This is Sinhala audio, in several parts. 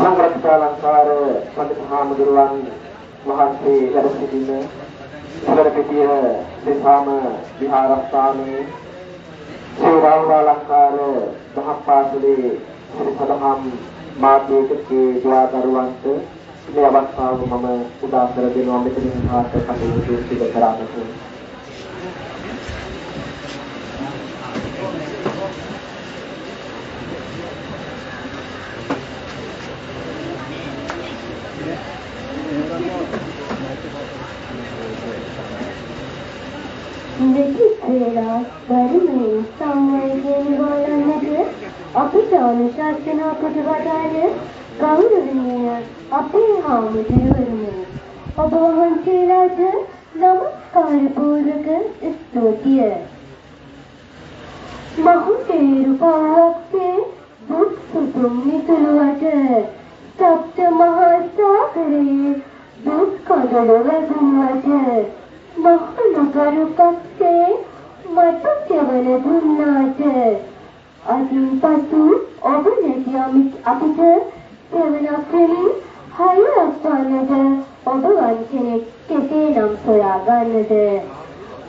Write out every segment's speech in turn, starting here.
සංග්‍රහාලංකාර පඬිතුමාමුදුරුවන් වහන්සේ වැඩ සිටින ඉවරපිටිය දෙසාම විහාරස්ථානයේ ශ්‍රී රාහුලාලංකාර මහපාසලේ ශ්‍රී සදහම් මාධ්‍යකේ දුවදරුවන්ට මේ අවස්ථාව මම උදා කර දෙනවා මෙතනින් හාට කටයුතු සිදු කරන්නට. මෙතෙක් වේලා ධර්මයෙන් සංවේගයෙන් ගොඩනගන්නට අපිට අනුශාසනා කොට වදාළ ගෞරවනීය අපේ හාමුදුරුවනේ ඔබ වහන්සේලාට නමස්කාර පූර්වක ස්තුතිය මහතේරු පාක්ෂේ බුත් සුතුම් නිතුළුවට සප්ත මහා සාගරයේ දුක් කඳුළු වැදුණුවට මහනුගරු පක්ෂේ මට කෙවල දුන්නාට? අදින් පසු ඔබ නැති අපිට සෙවණක් වෙමින් හය අස්වන්නට ඔබ වංචනෙක් කෙසේනම් සොයා ගන්නද?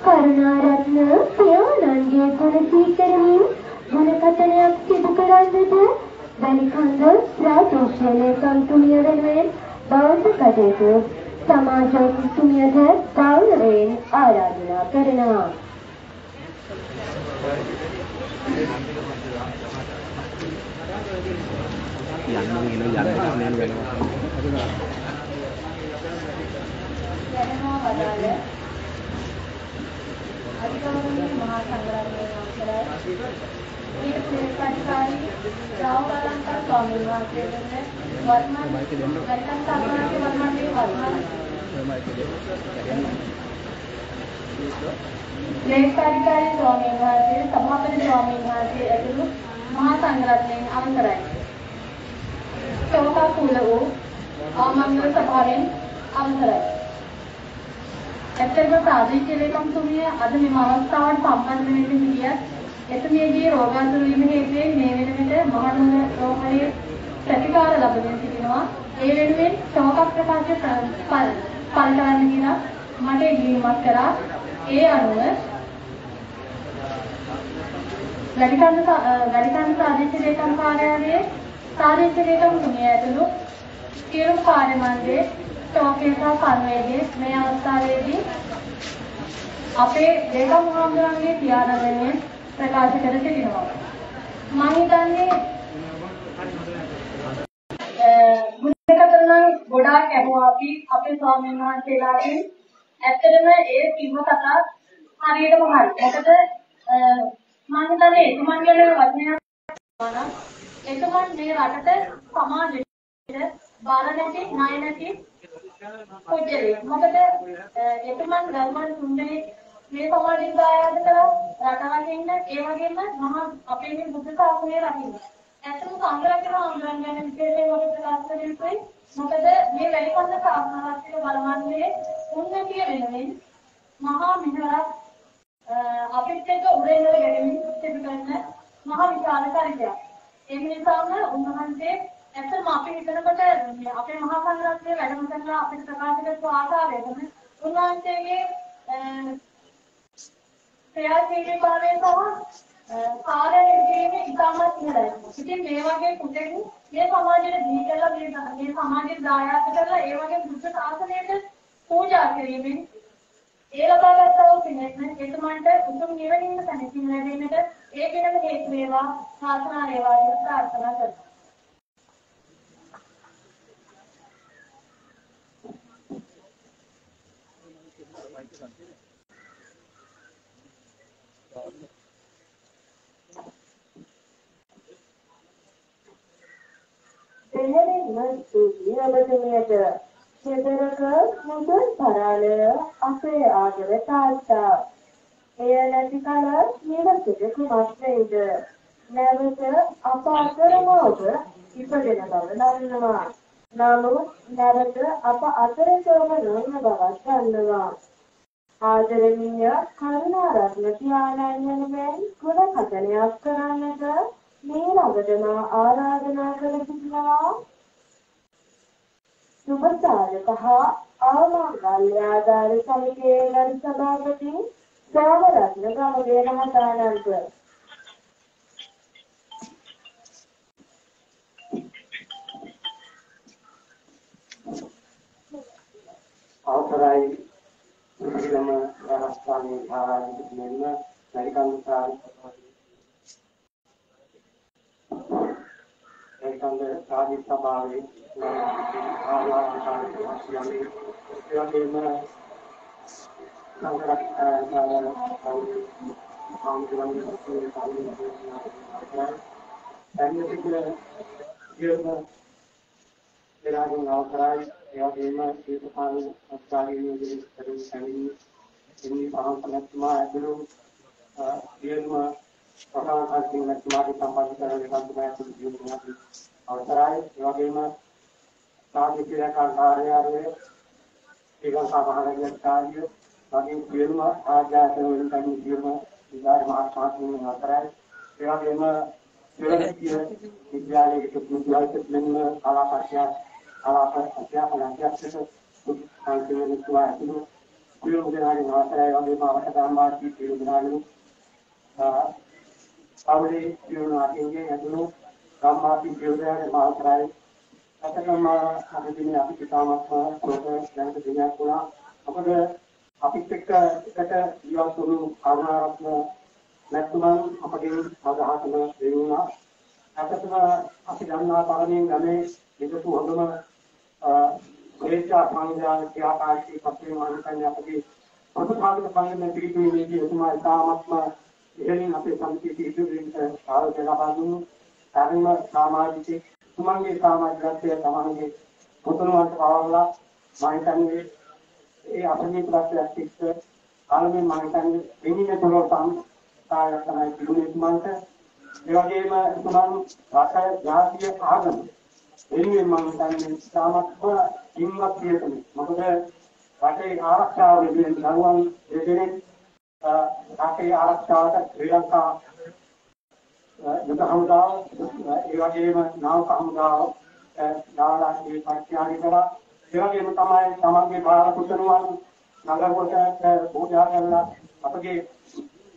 කරුණාරත්න පියාණන්ගේ ගුණ සීකරමින් ගුණ කතනයක් සිදු කරන්නද වැලිකන්ද රාජෝෂණය සම්තුලිය වෙනුවෙන් බෞද්ධ කටයුතු සමාජෝතුමියට ගෞරවයෙන් ආරාධනා කරනවා. යන්න වෙන යන්න යන්න වෙනවා. යනවා වදාළ අධිකරණයේ මහා සංඝරත්නයේ අවසරයි ඊට ප්‍රේක්ෂකාරී රාහුලලංකර ස්වාමීන් වහන්සේ දෙන්නේ වර්තමාන ගණිතන් සාමාන්‍ය වර්තමානයේ වර්තමාන ප්‍රේක්ෂකාරී ස්වාමීන් වහන්සේ සභාපති ස්වාමීන් වහන්සේ ඇතුළු මහා සංඝරත්නයෙන් අවසරයි ශෝකාකූල වූ ආමංගල සභාවෙන් අවසරයි ඇත්තටම ප්‍රාදේශීය ලේකම්තුමිය අද මෙම අවස්ථාවට සම්බන්ධ වෙන්න හිටියත් එතුමියගේ රෝගාතුර වීම හේතුවෙන් මේ වෙන විට මහනුවර රෝහලේ ප්‍රතිකාර ලබමින් සිටිනවා. ඒ වෙනුවෙන් ශෝක ප්‍රකාශ පළ කරන්න කියලා මට ඉල්ලීමක් කරා. ඒ අනුව වැඩිකන්ද වැඩිකන්ද ප්‍රාදේශීය ලේකම් කාර්යාලයේ ප්‍රාදේශීය ලේකම්තුමිය ඇතුළු සියලුම කාර්ය මණ්ඩලයේ ශෝකයේ සහ සංවේගයේ මේ අවස්ථාවේදී අපේ ලේකම් මහඳුරන්ගේ පියාණන්ගෙන් ප්‍රකාශ කර සිටිනවා. මම හිතන්නේ මුලිකතර නම් ගොඩාක් ඇහුවා අපි අපේ ස්වාමීන් වහන්සේලාගෙන් ඇත්තටම ඒ කිව්ව කතා හරියටම හරි. මොකද මම හිතන්නේ එතුමන් ගැන වචනයක් කියනවා එතුමන් මේ රටට සමාජයට බාර නැති ණය නැති පුජ්‍යලේ. මොකද එතුමන් ගල්මන් තුන්දෙනෙක් මේ සමාජයෙන් දායාද කළා රට වශයෙන් ඒ වගේම මහා අපේ මේ බුද්ධ ශාසනය රකින්න. ඇත්තම සංග්‍රහකම අඳුරන් ගැන විශේෂයෙන් ඔබ ප්‍රකාශ කරුයි. මොකද මේ වැලිකන්ද සාමනාත්මක බලවන්නේ උන්නතිය වෙනුවෙන් මහා මිහිරක් අපිට එක උරේනව ගැනීම සිදු කරන මහා විශාල කාර්යයක්. ඒ නිසාම උන්වහන්සේ ඇත්තම අපි හිතනකොට අපේ මහා සංඝරත්නයේ වැඩම කරන අපිට ප්‍රකාශ කරපු ආකාරයටම උන්වහන්සේගේ ක්‍රියාශීලී භාවය සහ කාර්ය නිර්දේශයේ ඉතාමත් ඉහළයි. ඉතින් මේ වගේ කුටෙන් මේ සමාජයට දී කරලා මේ මේ සමාජයට දායාද කරලා ඒ වගේ බුද්ධ ශාසනයට පූජා කිරීමෙන් ඒ ලබාගත් වූ පිනෙත් එතුමන්ට උතුම් නිවනින් සැනසීම ලැබෙන්නට ඒ පිනම හේතු වේවා ශාසනා වේවා කියලා ප්‍රාර්ථනා කරනවා. දෙහෙලින්ම ජීවතුමියට සිදරක මුදල් පරාලය අපේ ආදර තාත්තා. එය නැති කල නිවසට කුමක් වෙයිද? නැවත අප අතරම ඔබ ඉපදෙන බව දන්නවා. නමුත් නැවත අප අතරතම නොවන බවක් දන්නවා. ආදරණීය කරුණාරත්න පියාණන් වෙනුවෙන් ගුණ කථනයක් කරන්නට මේ ළඟටම ආරාධනා කර සිටිනවා. මම හිතන්නේ එතුමන් මේ රටට සමාජයට දී කළ මේ සමාජයේ දායාද කරලා ඒ වගේ බුද්ධ ශාසනයට පූජා කිරීමෙන් ඒ ලබාගත් වූ පිනෙත් එතුමන්ට උතුම් නිවනින් සැනසීම ලැබෙන්නට ඒ පිනම හේතු වේවා ශාසනා වේවා කියලා ප්‍රාර්ථනා කරනවා. සුභ සාධක හා ආමංගල්‍යාධාර සමිතියේ ගරු සභාපති සෝමරත්න ගමගේ මහතානන්ත අවසරයි ඉතිරිම රහස්ථානයේ භාරාධිපති මෙන්ම මරිකන්දුකාරී ඒකන්ද සාධි සභාවේ ආවාහකාරී වාසියමි එවැගේම සංගරක් එලාගෙන් අවසරයි එවැගේම දීපපාල අත්කාරී නියෝජිතවරු සැමිනි එනි පහම්පලත්මා ඇතුළු සියලුම ප්‍රකාශකින් නැතිමාගේ සම්බන්ධ කරගෙන සම්පූර්ණ ජීවිතයක් අවසරයි එවැගේම සාහිත්‍ය කාර්යාලයේ ශ්‍රී ලංකා මහනගරකාරිය වගේ සියලුම ආජාතන වලින් තමයි සියලුම විදාර මහත්මාතුන් අතරයි ඒ වගේම සියලුම විද්‍යාලයේ විද්‍යාලයේ මෙන්න කලාපක්ෂය කලාපක්ෂය අධ්‍යාපනයත් සංකේතන තුවාතුළු සියලුම දෙනාගේ අතරයි වගේම අවශ්‍ය ධර්මාර්ථී සියලු දෙනාගේ අවුලේ සියලු අතිංගේ ඇතුළු ධර්මාර්ථී සියලු දෙනාගේ මාතරයි. අතකම අදදිනේ අපි කිතාමත් කොට දැනට දිනයක් වුණා. මොකද අපිත් එක්ක එකට ජීවත් වුණු කරුණාරත්න නැත්නම් අපගේ අදහසම දෙන්නා අතකම අපි දන්නා තරමින් ගමේ විදසු හොඳම ස්වේච්ඡා සංවිධාන ක්‍රියාකාරී පත්‍රේ මානකන්නේ අපගේ පොදුභාගික සංගමයේ පිළිතුරේදී එතුමා ඉතාමත්ම ඉහළින් අපේ සමිතිය පිළිතුරේට ආරෝපණය ලබා දුන්නු ධර්ම සමාජික තුමන්ගේ සමාජගතය තමන්ගේ පුතුණුවන්ට පවරලා මම හිතන්නේ ඒ අපේ ප්‍රශ්නයක් එක්ක කාලෙම මම හිතන්නේ දෙන්නේ තොරතම් කාර්යයක් තමයි තිබුණේ තුමන්ට. ඒ වගේම තුමන් රට ජාතිය ආගම එන්නේ මම හිතන්නේ සාමත්ව ඉම්මත් කියතනේ මොකද රටේ ආරක්ෂාව වෙනුවෙන් දරුවන් දෙදෙනෙක් රටේ ආරක්ෂාවට ශ්‍රී ලංකා යුද හමුදාව ඒ වගේම නාවක හමුදාව දාලා ඒ පරිත්‍යාගය කළා ඒ වගේම තමයි තමන්ගේ බාල පුතණුවන් නගරකොට පූජා කරලා අපගේ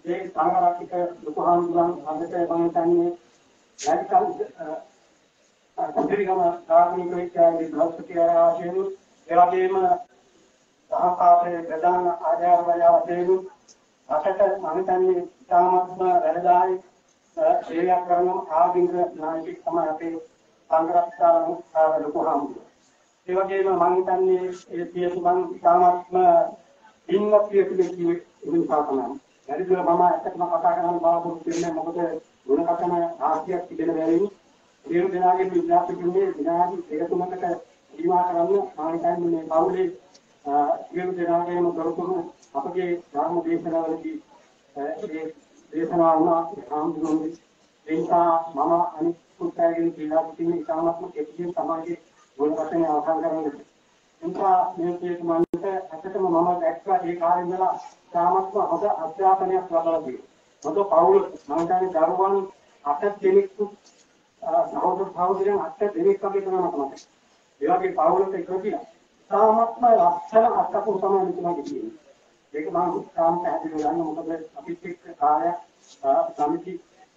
ඒ සංඝරක්ෂක ලොකු හමුදුරන් අදට මම හිතන්නේ නැතිකල් කුටිරිගම ධාර්මික විද්‍යාලයේ බ්‍රහස්පතිආරා ආශේනු ඒ වගේම සහකාරයේ ප්‍රධාන ආචාර්යවරයා වශයෙන් අසට මම හිතන්නේ තාමත්ම වැඩදායි සේවයක් කරන ආගමික නායකයෙක් තමයි අපේ සංග්‍රහස්ථාන ආව ලොකු හාමුදුරුවෝ. ඒ වගේම මම හිතන්නේ ඒ සියලු මං ඉතාමත්ම ඉන්නක් කියපිලි නිසා තමයි. වැඩිදුර මම ඇත්තටම කතා කරන්න බලාපොරොත්තු වෙන්නේ මොකද ගුණකතන ආසියක් තිබෙන බැවින් සියලු දෙනාගේ විද්‍යාපතිතුමේ විනාඩි දෙක තුනකට ජීවා කරන්න මම හිතන්නේ මේ පවුලේ සියලු දෙනාගේම දොරතුරු අපගේ ධර්ම දේශනාවලදී ඒ දේශනා වුණා ආම්දුනේ එනිසා මම අනිත් පුතයන්ගෙන් කියලා සිටින ඉතාමත්ම කෙටියෙන් තමයි ගුණවචනේ අවසන් කරන්නේ. එනිසා මේ කේක මන්ට ඇත්තටම මම දැක්කා ඒ කාලේ ඉඳලා ඉතාමත්ම හොඳ අධ්‍යාපනයක් ලබා දෙනවා. හොඳ පවුල මම කියන්නේ දරුවන් අට දෙනෙක් සහෝදර සහෝදරයන් අට දෙනෙක් වගේ තමයි මට. ඒ වගේ පවුලක එකතු වෙලා ඉතාමත්ම ලක්ෂණ අටක තමයි මෙතුමාගේ තියෙන්නේ. ඒක මම තාම පැහැදිලිව ගන්න මොකද අපිත් එක්ක කාර්ය සමිති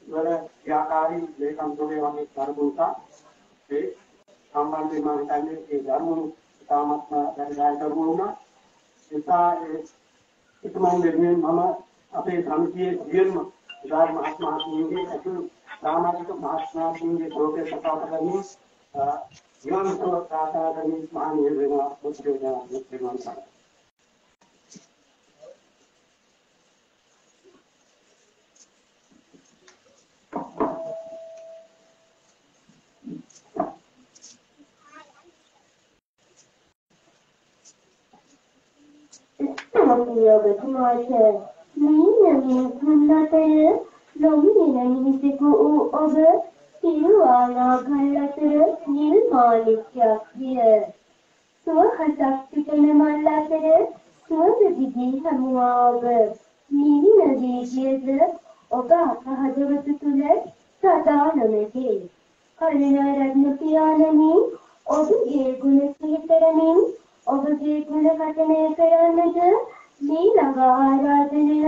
වල ක්‍රියාකාරී ලේකම් තුනේ වගේ කරුණා ඒ සම්බන්ධයෙන් මම හිතන්නේ ඒ ධර්ම තාමත්ම වැඩිදායක වුණා ඒසා ඒකමයි වෙන්නේ මම අපේ සමිතියේ සියලුම විදාර මහත්මයාගේ අතුළු සමාජික මහත්මයාගේ ප්‍රෝග්‍රෑම් සකස් කරමින් Yoga tomorrow. Neyin yanıyor? Kumda dayı. Lomi neyin yanıyor? Bu o o වූ ඔබ තිරුවානාගල් අතර නිල් මාණික්යක් විය. සුවහසක් පිටන මල් අතර සුවඳ දිදී හමුවා ඔබ නිවින දේශයද ඔබ අපහදවත තුළ සදා නොමැති. කරුණාරත්න පියාණනි ඔබගේ ගුණ සිහි කරමින් ඔබගේ ගුණ කටනය කරන්නට මේ ළඟ ආරාධනය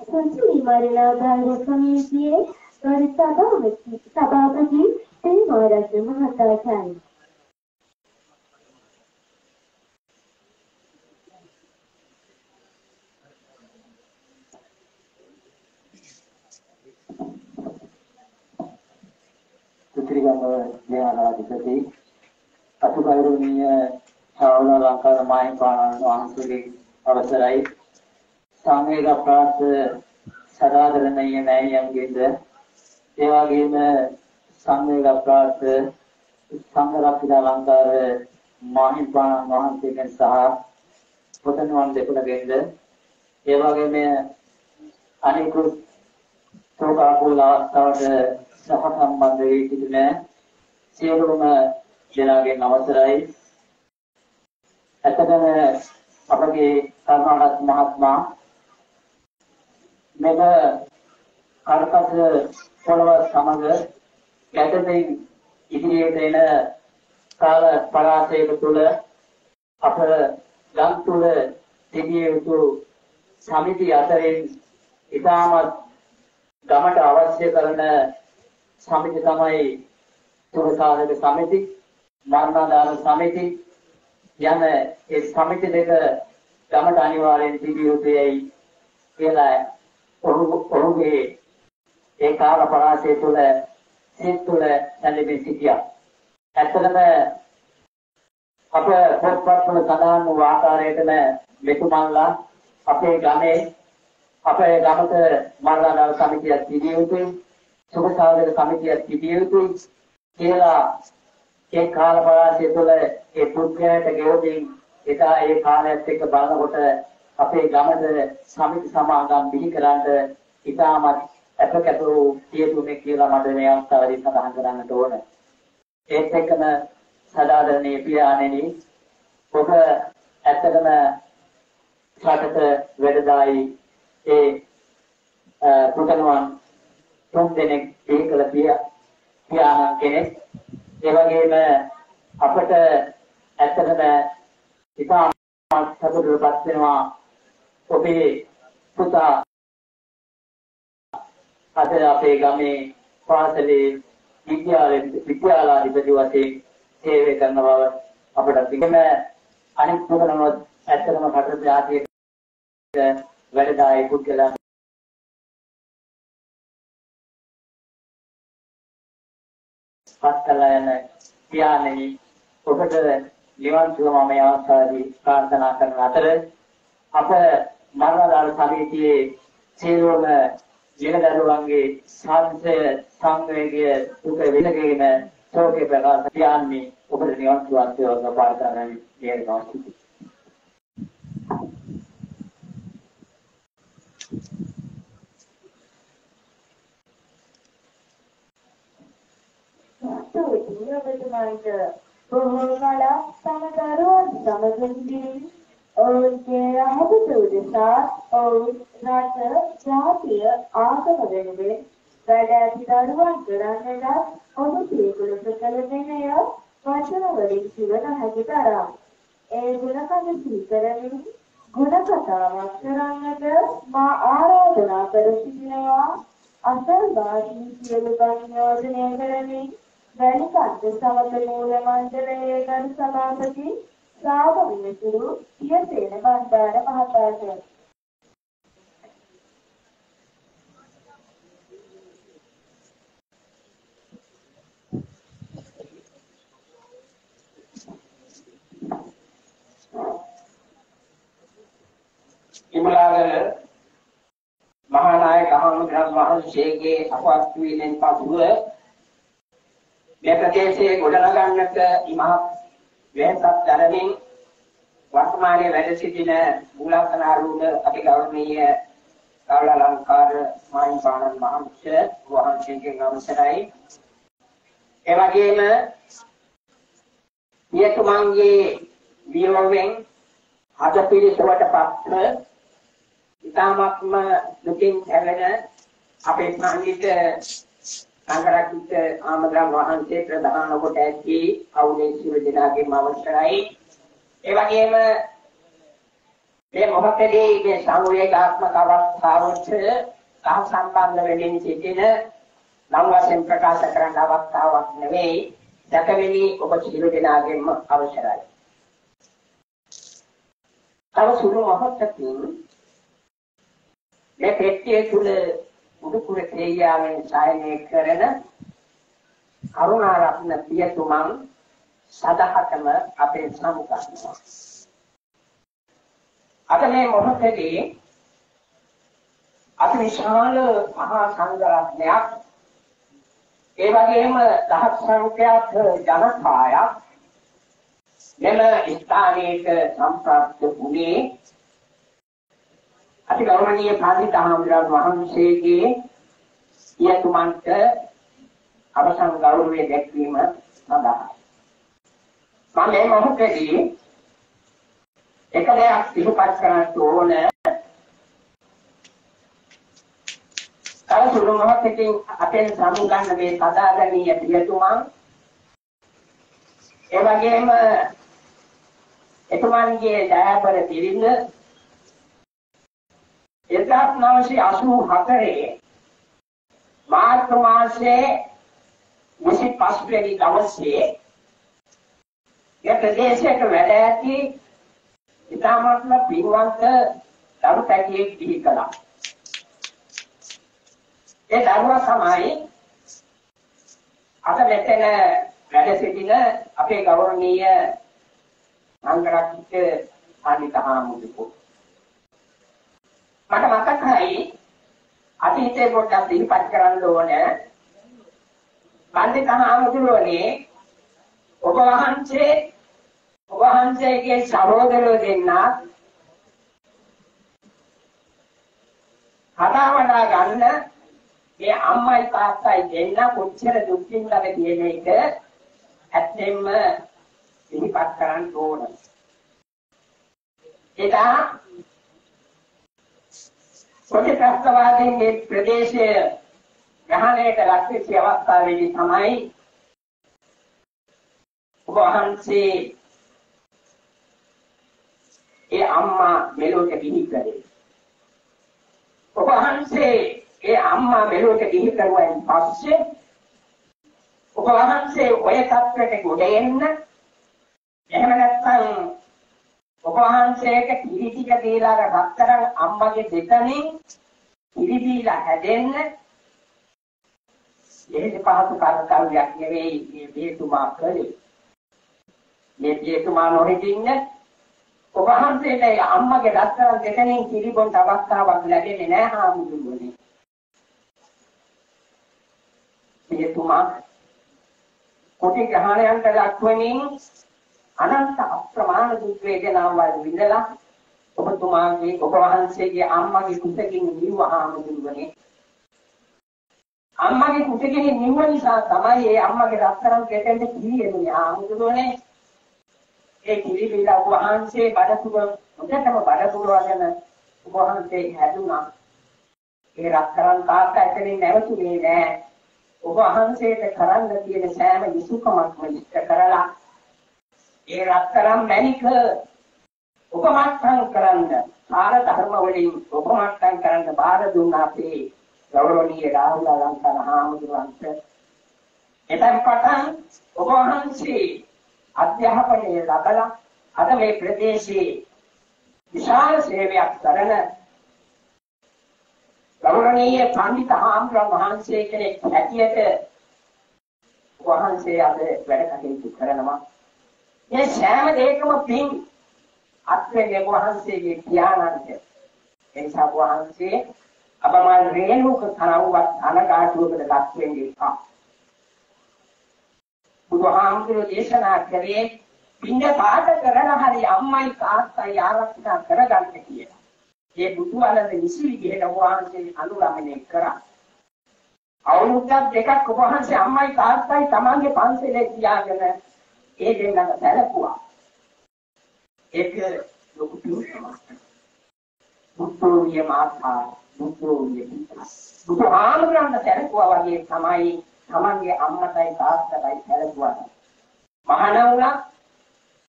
සුචි මරණාධාර සමිතියේ ගරු සභාපති සභාපති ශ්‍රී මහරජ මහතාචාර්ය කුත්‍රිගම ඥානාධිපති අතුගෞරවනීය ශාවල ලංකාවේ මාහිපාණන් වහන්සේගේ අවසරයි සාමේක ප්‍රාත් සදාදරණීය නෑනියන්ගේද ඒ වගේම සාමේක ප්‍රාත් සංඝරත්න ලංකාව මාහිපාණන් වහන්සේගෙන් සහ පොතනුවන් දෙපළගෙන්ද ඒ වගේම අනිකුත් සෝකාකුල අවස්ථාවට සහ සම්බන්ධ වී සිටින සියලුම දෙනාගෙන් අවසරයි. ඇත්තටම අපගේ කර්ණාටක මහත්මයා මෙම කාර්කස පොළව සමග ගැටෙමින් ඉදිරියට එන කාල පරාසයක තුළ අප ගම් තුළ තිබිය යුතු සමිති අතරින් ඉතාමත් ගමට අවශ්‍ය කරන සමිති තමයි සුරසාධක සමිති මරණාදාන සමිති යන ඒ සමිති දෙක ගමට අනිවාර්යෙන් තිබිය යුතුයි කියලා ඔහු ඔහුගේ ඒ කාල පරාසය තුළ සිත් තුළ සැලෙමින් සිටියා. ඇත්තටම අප පොත්පත්වල සඳහන් වූ ආකාරයටම මෙතුමන්ලා අපේ ගමේ අපේ ගමට මරණාදාන සමිතියක් තිබිය යුතුයි. සුභ සාධක සමිතියක් තිබිය යුතුයි කියලා ඒ කාල පරාසය තුළ ඒ පුද්ගලයාට ගෙවමින් එදා ඒ කාලයත් එක්ක බලනකොට අපේ ගමද සමිති සමාගම් බිහි කරන්න ඉතාමත් අපකටු තියුනේ කියලා මට මේ අවස්ථාවේදී සඳහන් කරන්නට ඕන. ඒත් එක්කම සදාදරණීය පියාණෙනි ඔබ ඇත්තටම රටට වැඩදායි ඒ පුතණුවන් තුන් දෙනෙක් ඒකල පියාණන් කෙනෙක් ඒ වගේම අපට ඇත්තටම ඉතාම සතුටුපත් වෙනවා ඔබේ පුතා අද අපේ ගමේ පාසලේ විද්‍යාලයේ විද්‍යාලාධිපති වශයෙන් සේවය කරන බව අපට තිබෙන අනිත් මොකනවත් ඇත්තටම රට ජාතියට වැඩදායි පුද්ගලයන් පත් කළා යන පියාණෙනි. ඔබට නිවන් සුව මම මේ අවස්ථාවේදී ප්‍රාර්ථනා කරන අතර අප මරණදාන සමිතියේ සියලුම ජීනදරුවන්ගේ ශාන්තය සංවේගය දුක විඳගෙන ශෝකේ ප්‍රකාශ පියාණනි ඔබට නිවන් සුව අත්වේව ප්‍රාර්ථනා කරන නියමනවා ස්තුතියි ඔබතුමාට බොහෝ කලක් තම දරුවන් සමග සිටින් ඔවුන්ගේ යහපත උදෙසා ඔවුන් රට ජාතිය ආගම වෙනුවෙන් වැඩ ඇති දරුවන් කරන්නට ඔබ පිළිකුලස කළ දෙනය වචන වලින් කිව නොහැකි තරම්. ඒ ගුණකම සීකරමින් ගුණ කතාවක් කරන්නට මා ආරාධනා කර සිටිනවා. අසල් වාසී සියලු ගම්‍යෝජනය කරමින් වැලිකන්ද සමග මූල මණ්ඩලයේ ගරු සභාපති සාම විනතුරු පියසේන බණ්ඩාර මහතාට ඉමලාගල මහානායක අහමුදන් වහන්සේගේ අපවත් වීමෙන් පසුව මේ ප්‍රදේශයේ ගොඩනගන්නට ඉමහත් වෙනසක් දරමින් වර්තමානයේ වැඩ සිටින මූලාසනාරූඪ අතිගෞරවනීය කවලලංකාර මාහිම්පාණන් මහමුඛ්‍ය වහන්සේගෙන් අවසරයි. එවැගේම පියතුමන්ගේ වියෝවෙන් හදපිරිසුවට පත්ව ඉතාමත්ම දුකින් හැවෙන අපේ පඬිත සංඝරත්නක ආමඳුරන් වහන්සේ ප්‍රධාන කොට ඇති අවුලේ සියලු දෙනාගේම අවසරයි. ඒ වගේම මේ මොහොතේදී මේ සංවේගාත්මක අවස්ථාවට සහ සම්බන්ධ වෙමින් සිටින නම් වශයෙන් ප්‍රකාශ කරන්න අවස්ථාවක් නෙවෙයි. දැකවෙලි ඔබ සියලු දෙනාගේම අවසරයි. තව සුළු මොහොතකින් මේ පෙට්ටිය තුල උඩුකුර තේයාවෙන් සායනය කරන කරුණාරත්න පියතුමන් සදහටම අපේ සමුගන්නවා. අද මේ මොහොතේදී අති විශාල මහා සංඝරත්නයක් ඒ වගේම දහස් සංඛ්‍යාත ජනකායක් මෙම ස්ථානයේ සම්ප්‍රාප්ත වුණේ අති ගෞරවනීය පාලිතාහාමුදුරන් වහන්සේගේ ඊයතුමන්ට අවසන් ගෞරවය දැක්වීම සඳහා. මම මේ මොහොතේදී එක දෙයක් සිහිපත් කරන්න ඕන. තව සුළු මොහොතකින් අපෙන් සමුගන්න මේ සදාගනීය පියතුමන් ඒ වගේම එතුමන්ගේ දයාබර පිරිඳ 1984 මාර්තු මාසයේ 25 වෙනි දවසේ යටදේශයක වැඩ ඇති ඉතාමත්ම පින්වන්ත දරු පැටියෙක් බිහි කළා. ඒ දරුවා තමයි අද මෙතන වැඩ සිටින අපේ ගෞරවනීය සංඝරත්නික ආනිතහාමුදුකෝ මට මතකයි අතීතේ පොඩ්ඩක් සිහිපත් කරන්න ඕන. පන්දිතහාමුදුරනේ ඔබ වහන්සේ ඔබ වහන්සේගේ සහෝදරයෝ දෙන්නා හදාවඩා ගන්න. මේ අම්මයි තාත්තයි දෙන්න කොච්චර දුක් විඳලාද කියන එක ඇත්තෙන්ම සිහිපත් කරන්න ඕන. එදා කොටි ප්‍රස්තවාදයෙන් මේ ප්‍රදේශය ග්‍රහණයට ලක්වෙච්ච අවස්ථාවේදී තමයි ඔබ වහන්සේ ඒ අම්මා මෙලොවට ගිහි කළේ. ඔබ වහන්සේ ඒ අම්මා මෙලොවට ගිහි කරුවායින් පස්සේ ඔබ වහන්සේ ඔය තත්ත්වයට ගොඩ එන්න එහෙම නැත්නම් ඔබ වහන්සේට කිරි ටික දීලා රත්තරන් අම්මගේ දෙතනින් කිරි දීලා හැදෙන්න. එහෙත් පහසු කාර්යයක් නෙවෙයි මේ බේතුමා කළේ මේ බේතුමා නොහිටින්නේ ඔබ වහන්සේට අම්මගේ රත්තරන් දෙතනින් කිරි බොන්න අවස්ථාවක් ලැබෙන්නේ නැහැ හාමුදුරුවනේ. බේතුමා කොටි ග්‍රහණයන්ට ලක්වමින් අනන්ත අප්‍රමාණ දුක් වේදනාවල් විඳලා ඔබතුමාගේ ඔබ වහන්සේගේ අම්මගේ කුසකින් නිවහාමුදුරුවනේ අම්මගේ කුසකින් නිව නිසා තමයි ඒ අම්මගේ රත්තරන් කෙටෙන්ද කිරියෙන්නේ ආමුදුරුවනේ ඒ කිරි බීලා ඔබ වහන්සේ බඩතුර හොඳටම බඩතුර වගන ඔබ වහන්සේ හැදුනා. ඒ රත්තරන් තාත්තා එතනින් නැවතුනේ නෑ. ඔබ වහන්සේට කරන්න තියෙන සෑම යුතුයකමක්ම ඉෂ්ට කරලා ඒ රත්තරන් මැණික උපමට්ටම් කරන්න සාර ධර්ම වලින් උපමට්ටම් කරන්න බාර දුන්න අපේ ගෞරවනීය රාහුල අලංකාර හාමුදුරන්ට. එතෙන් පටන් ඔබ වහන්සේ අධ්‍යාපනය ලබලා අද මේ ප්‍රදේශයේ විශාල සේවයක් කරන ගෞරවනීය පඬිත හාමුදුරන් වහන්සේ කෙනෙක් හැටියට වහන්සේ අද වැඩ කටයුතු කරනවා. මේ සෑම දෙයකම පින් අත්වෙන්නේ වහන්සේගේ ඥානන්ත එනිසා වහන්සේ අපමණ රේණුක තරවවත් අනගාටුවකට ලක් වෙන්නේ එපා බුදුහාමුදුරුවෝ දේශනා කළේ පින්න පාත කරන හරි අම්මයි තාත්තයි ආරක්ෂා කරගන්න කියලා. ඒ බුදු අලද නිසි විදිහට වහන්සේ අනුගමනය කරා. අවුරුද්දක් දෙකක් වහන්සේ අම්මයි තාත්තයි තමන්ගේ පන්සලේ තියාගෙන ඒ දෙන්නම සැලකුවා. ඒක ලොකු පිළිතුරක්. බුද්ධෝවිය මාතා බුද්ධෝවිය පිතා. බුදුහාමුදුරන්ට සැලකුවා වගේ තමයි තමන්ගේ අම්මටයි තාත්තටයි සැලකුවා. මහාන වුණා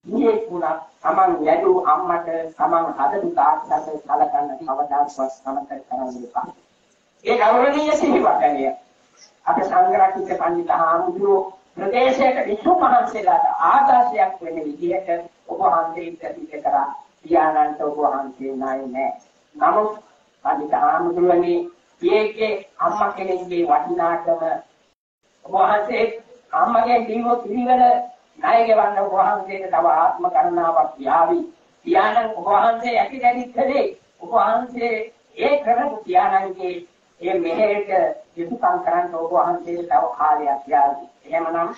මේ වුණා තමන් යදු අම්මට තමන් හදපු තාත්තට සලකන්න කවදාවත් සමතර කරන්න එපා. ඒ ගෞරවනීය සිහිවටනිය. අපේ සංග්‍රහිත පඬිත හාමුදුරුවෝ ප්‍රදේශයක විසු මහන්සියලාට ආදර්ශයක් වෙන විදිහට ඔබ වහන්සේ ඉදිරිපත් කරා පියාණන්ට ඔබ වහන්සේ නයි නෑ. නමුත් පඬිත හාමුදුරුවනේ මේකේ අම්මා කෙනෙක්ගේ වටිනාකම ඔබ වහන්සේ අම්මගේ දීව පිළිවෙල ණය ගෙවන්න ඔබ වහන්සේට තව ආත්ම කරුණාවක් යාවි. පියාණන් ඔබ වහන්සේ ඇති දැඩි කළේ ඔබ වහන්සේ ඒ කරපු පියාණන්ගේ ඒ මෙහෙයට යුතුයකම් කරන්න ඔබ වහන්සේට තව කාලයක් යාවි. එහෙමනම්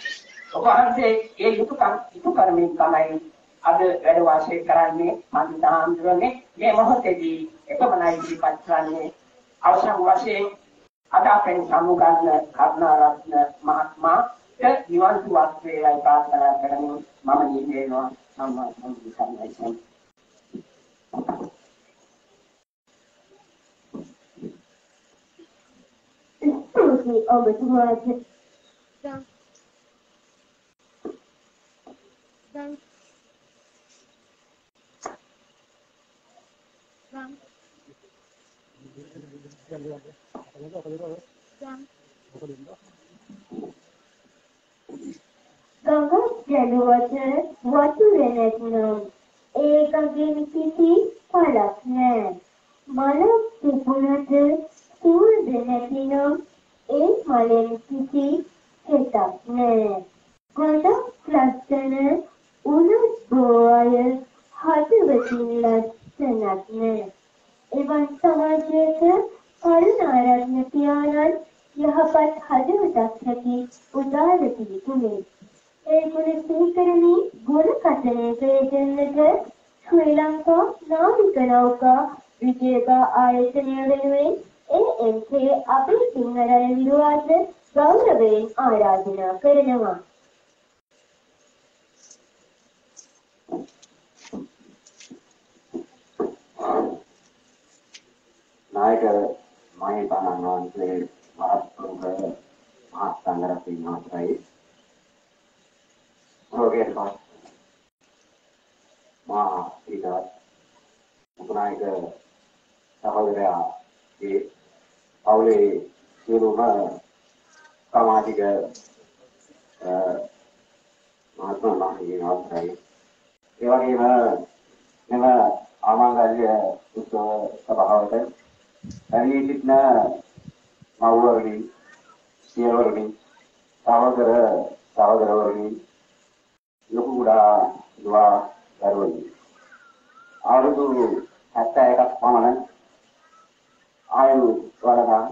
ඔබ වහන්සේ ඒ යුතුයකම් ඉටු කරමින් තමයි අද වැඩ වාසය කරන්නේ. මම තාන්දුරනේ මේ මොහොතේදී එකමනයි ඉදිරිපත් කරන්නේ. අවසන් වශයෙන් අද අපෙන් සමුගන්න කරුණාරත්න මහත්මයා නිවන් සුවක් වේලායි ප්‍රාර්ථනා කරමින් මම නිදේනවා සම්මා take over the world. Dun. Dun. Dun. Ganga जलवाचर वाचुरत्नम एक किती फलक है मला त्रिपुणात सूर्य रत्नम ඒ මලෙන් කිසි හෙටක් නෑ. ගොඩක් ලස්සන උණුත් බෝය හදවතින් ලස්සනක් නෑ. එවන් සමාජයක කරුණාරත්න පියාණන් යහපත් හදවතක් ඇති උදාර පිළිතුරේ. ඒ ගුණ සිහි කරමින් ගුණ කථනයක යෙදෙන්නට ශ්‍රී ලංකා නාවික නෞකා විජේකා ආයතනය වෙනුවෙන් ඒ.එම්.කේ අපේ සිංහල විරුවාට ගෞරවයෙන් ආරාධනා කරනවා. නායක මහින්තනන් වහන්සේ මහත්තුන්ගේ මහත් සංඝරත්නය මහත්මයි රෝගයට පත් මා ඊට උපනායක සහෝදරයා ඒ පවුලේ සියලුම සමාජික මහත්මා මහත්මිය මහත්මයි ඒ වගේම මෙම ආමංගල්‍ය උත්සව සභාවට පැමිණි සිටින මව්වරුනි සියවරුනි සහෝදර සහෝදරවරුනි ලොකු කුඩා දුවා දරුවනි. අවුරුදු 71ක් පමණ ආයු වලදා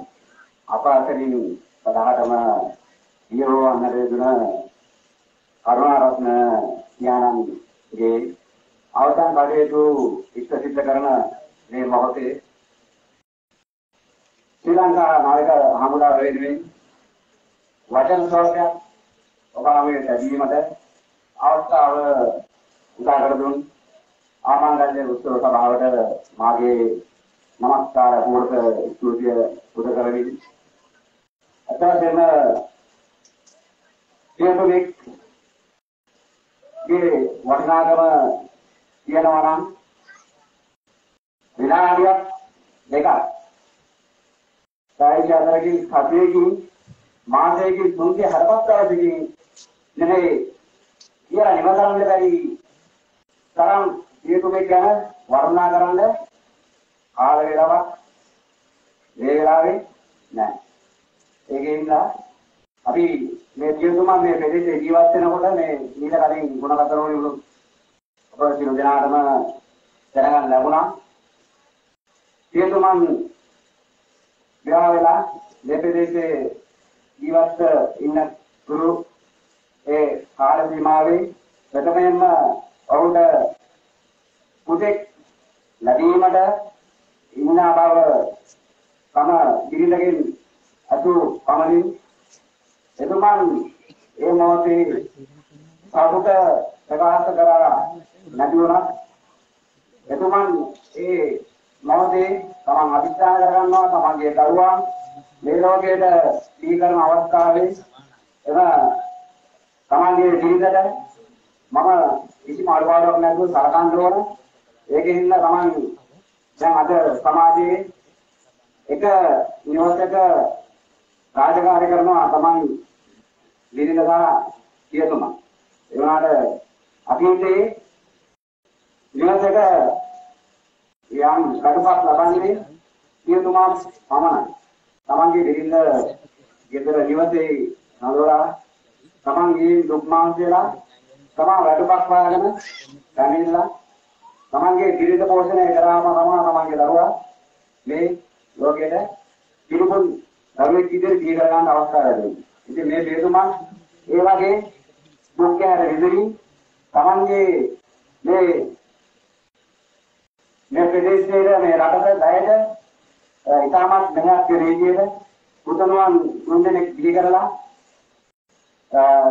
අප අතරින් සදාටම ඊරෝ අන්නරේදුන කරුණාරත්න පියාණන්ගේ අවසන් කටයුතු ඉෂ්ට සිද්ධ කරන මේ මොහොතේ ශ්‍රී ලංකා නායක හමුදා වෙනුවෙන් වචන ස්වරූපයක් ඔබ හමුවේ ලැබීමට අවස්ථාව උදා කර දුන්. ආමන්ත්‍රණය උත්සව සභාවට මාගේ නමස්කාර පූර්වක ස්තුතිය පුද කරමින්. අතවසෙම සියලුමෙක් ගේ වටිනාකම කියනවා නම් විනාඩියක් දෙකක්. සාහිත්‍ය අතරකින් සතියකින් මාසයකින් තුන්ගේ හරපත් දවසකින් නෙමෙයි කියලා නිමතරන්න බැරි තරම් සියලුමෙක් ගැන වර්ණනා කරන්න කාල වේලාවක් මේ වෙලාවේ නැහැ. ඒකෙන්ද අපි මේ සියලුම මේ ප්‍රදේශයේ ජීවත් වෙනකොට මේ ඊට කලින් ගුණ කතර වලින් අපේ සියලු දෙනාටම දැනගන්න ලැබුණා. සියලුම විවාහ වෙලා මේ ප්‍රදේශයේ ජීවත් ඉන්න ගුරු ඒ කාල සීමාවේ ප්‍රථමයෙන්ම ඔහුට පුතෙක් ලැබීමට ඉන්න බව තම බිරිඳගෙන් අතු පමණින් එතුමන් ඒ මොහොතේ සතුට ප්‍රකාශ කරා නැති වුණත් එතුමන් ඒ මොහොතේ තමන් අධිෂ්ඨාන කරගන්නවා තමන්ගේ දරුවා මේ ලෝකයට දී කරන අවස්ථාවේ එම තමන්ගේ ජීවිතයට මම කිසිම අඩුපාඩුවක් නැතුව සලකන්න ඕන. ඒකෙන් තමන් දැන් අද සමාජයේ එක නිවසක රාජකාරී කරනවා තමන් විදිනදා කියතුමා. ඒ වුණාට අතීතයේ නිවසක යම් කටුපත් ලබන්නේ කියතුමා පමණයි. තමන්ගේ බිරිඳ ගෙදර නිවසේ නදවලා තමන්ගේ දුක් මාංශයලා තමන් වැඩපක් වාගෙන පැමිණලා තමන්ගේ බිරිඳ පෝෂණය කරාම තමයි තමන්ගේ දරුවා මේ ලෝකෙට පිළිපොන් දරුවෙක් විදිහට ජී කර ගන්න අවස්ථාව ලැබෙනවා. ඉතින් මේ බේතුමන් ඒ වගේ දුක් ගැහැර විඳින්න තමන්ගේ මේ මේ ප්‍රදේශයේ මේ රටට දයට ඉතාමත් මෙහාත් රේජියේ පුතණුවන් තුන්දෙනෙක් පිළි කරලා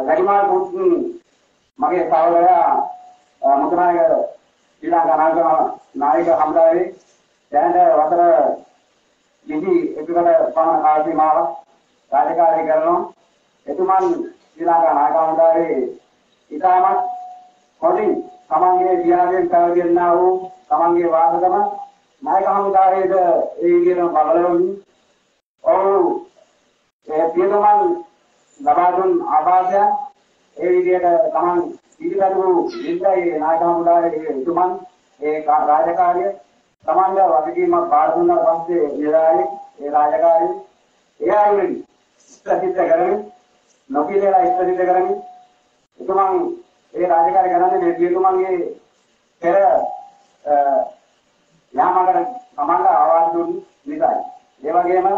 ගරිමාල් පුතුන් මගේ සහෝදරයා මුතුනායක ශ්‍රී ලංකා නායක නායක හම්දාවේ දැනට වසර 21කට පමණ කාල සීමාවක් රාජකාරී කරනවා. එතුමන් ශ්‍රී ලංකා නායක හම්දාවේ ඉතාමත් හොඳින් තමන්ගේ දියාවෙන් පැවතිනා වූ තමන්ගේ වාසකම නායක හමුදාවේද ඒ කියන බලලෝනි ඔව්. ඒ පියතුමන් ලබා දුන් ආවාසය ඒ විදිහට තමන් පිළිගනු විද්‍යාවේ නායක හමුදාවේ එතුමන් ඒ රාජකාරිය තමන්ගේ වගකීමක් බාර දුන්නා පස්සේ නිරායේ ඒ රාජකාරිය ඒ ආයුරින් ප්‍රසිද්ධ කරමින් නොකියලා ඉස්පසිද්ධ කරමින් එතුමන් ඒ රාජකාරී කරන්නේ මේ පියතුමන්ගේ පෙර යාමකට සමාන ආවාද දුන් නිසායි. ඒ වගේම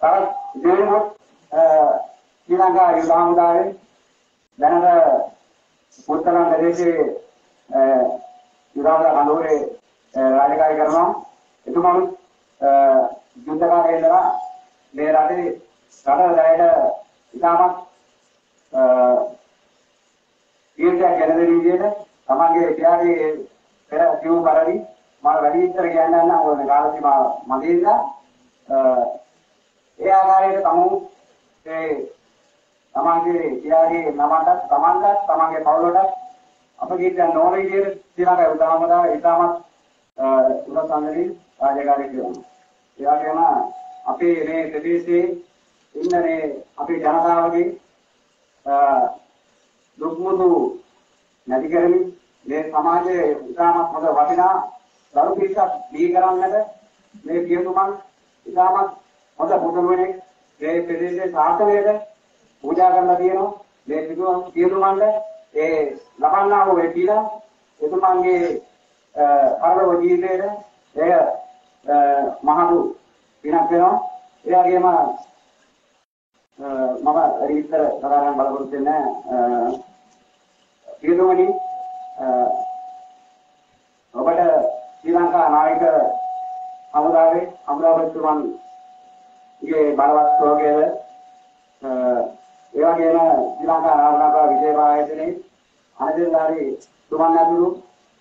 තවත් දෙවෙනුත් ශ්‍රී ලංකා යුද හමුදාවේ දැනට උත්තර ප්‍රදේශයේ යුදාවල කඳවුරේ රාජකාරී කරනවා. එතුමන් යුද්ධ කාලේ ඉඳලා මේ රටේ රට දැයට ඉතාමත් ඊර්ෂ්‍යා කරන විදිහට තමන්ගේ පියාගේ පෙර කිව් පරිදි මම වැඩි විස්තර කියන්න නම් ඕනේ කාල සීමා මගේ ඉඳලා ඒ ආකාරයට තමු ඒ තමන්ගේ පියාගේ නමකට තමන්ටත් තමන්ගේ පවුලටත් අපගේ දැන් ඕන විදිහට ශ්‍රී ලංකාවේ උදාහරණයක් ඉතාමත් උරසංගරි රාජකාරී කරනවා. ඒ වගේම අපේ මේ ප්‍රදේශයේ ඉන්න මේ අපේ ජනතාවගේ දුක්මුදු නැති කරමින් මේ සමාජයේ ඉතාමත් හොඳ වටිනා දරු පිරිසක් දී කරන්නට මේ පියතුමන් ඉතාමත් හොඳ පුදුමනේ මේ ප්‍රදේශයේ ශාසනයට පූජා කරලා තියෙනවා. මේ පියතුමන්ට ඒ ලබන්නා වූ ඒ පීඩා එතුමන්ගේ පරලෝක ජීවිතයට එය මහතු පිනක් වෙනවා. ඒ වගේම මම රීතර සදාරන් බලපොරොත්තු වෙන්නේ පියතුමනි ඔබට ශ්‍රී ලංකා නායක හමුදාවේ හමුදාපතිතුමන් ගේ බලවත් සෝගයද ඒ වගේම ශ්‍රී ලංකා නායක විජේම ආයතනයේ අනදෙන්දාරි තුමන් ඇතුළු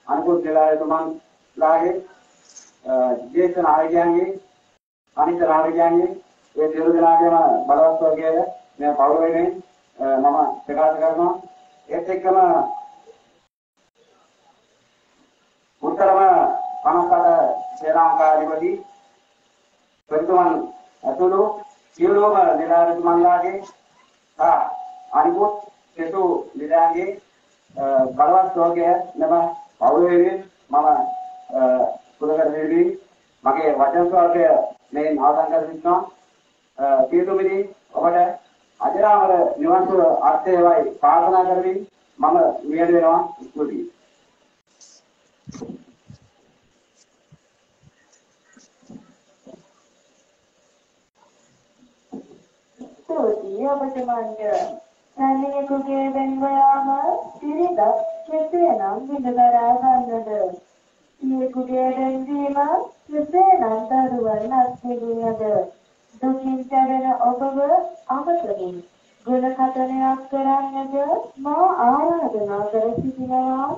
අනිකුත් දෙලාවේ තුමන්ලාගේ ජේෂ්ඨ නායකයන්ගේ අනිත් නායකයන්ගේ ඒ සියලු දෙනාගේම බලවත් සෝගයද මේ පවුල වෙනුවෙන් මම ප්‍රකාශ කරනවා. ඒත් එක්කම උත්තරම 58 ශ්‍රී ලංකාධිපති ප්‍රතිතුමන් ඇතුළු සියලුම නිලධාරීතුමන්ලාගේ සහ අනිකුත් සිසු නිලධාරීගේ බලවත් සෝගය නම පවුල වෙනුවෙන් මම පුදකර දෙවි මගේ වචන සෝගය මේ අවසන් කර සිටිනවා. පියතුමිනි ඔබට අජරාමර නිවන් සුව අර්ථයවයි ප්‍රාර්ථනා කරමින් මම නියද වෙනවා. ස්තුතියි ස්තුතියි ඔබට මන්ද සැමියෙකුගේ වෙන්වයාම පිරිදක් කෙසේනම් විඳදරා ගන්නද? සියෙකුගේ වෙන්වීම කෙසේනම් දරුවන් අත්විඳිනද දුකින් පැවෙන ඔබව අමතමින් ගුණ කතනයක් කරන්නද? මා ආරාධනා කර සිටිනවා.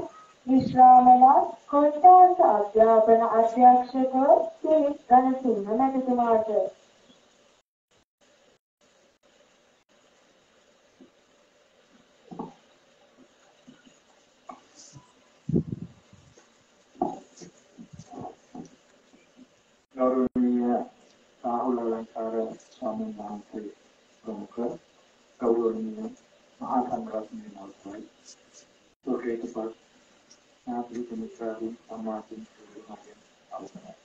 විශ්‍රාමලත් කොට්ටාස අධ්‍යාපන අධ්‍යක්ෂක සිරිත් ගණසිංහ මැතිතුමාට. ගෞරවනීය සාහුල අලංකාර ස්වාමීන් වහන්සේ ප්‍රමුඛ ගෞරවනීය මහා සංඝරත්නය මහත්මයා සෝකේතපත් නාථ මිත්‍රාදීන් සමාජින් සුදුහයෙන් අවසන්යි.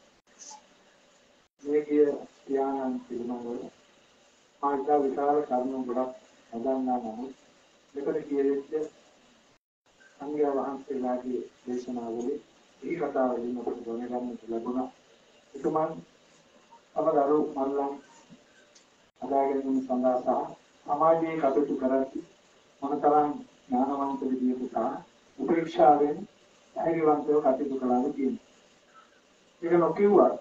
මේකේ ධානයන් පිළිබඳව මාර්ගා විචාර කරුණු ගොඩක් හදන්නා නමුත් මෙතන කියෙච්ච සංඝයා වහන්සේලාගේ දේශනාවලේ ඒ කතාවලින් අපට දැනගන්න ලැබුණා එතුමන් අවදරු මල්ලන් අදාගෙන සඳහා සහ සමාජයේ කටයුතු කරති මොනතරම් ඥානවන්ත විදියට සහ උපේක්ෂාවෙන් ධෛර්යවන්තව කටයුතු කළාද කියන්නේ. ඒක නොකියුවා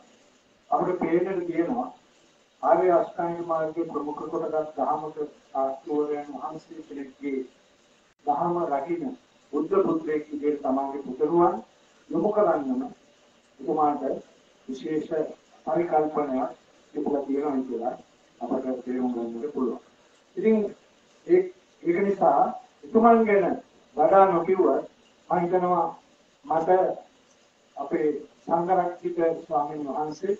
අපිට පේන්නට තියෙනවා ආර්ය අෂ්ටාංග මාර්ගයේ ප්‍රමුඛ කොටස් දහමක ආස්තෝරයන් වහන්සේ කෙනෙක්ගේ දහම රකින්න බුද්ධ පුත්‍රයෙක් විදිහට තමන්ගේ පුතරුවන් යොමු කරන්නම එතුමාට විශේෂ පරිකල්පනයක් තිබුණා තියෙනවා කියලා අපට තේරුම් ගන්නට පුළුවන්. ඉතින් ඒ ඒක නිසා එතුමන් ගැන වඩා නොකියුවත් මම හිතනවා මට අපේ සංඝරක්ෂිත ස්වාමීන් වහන්සේ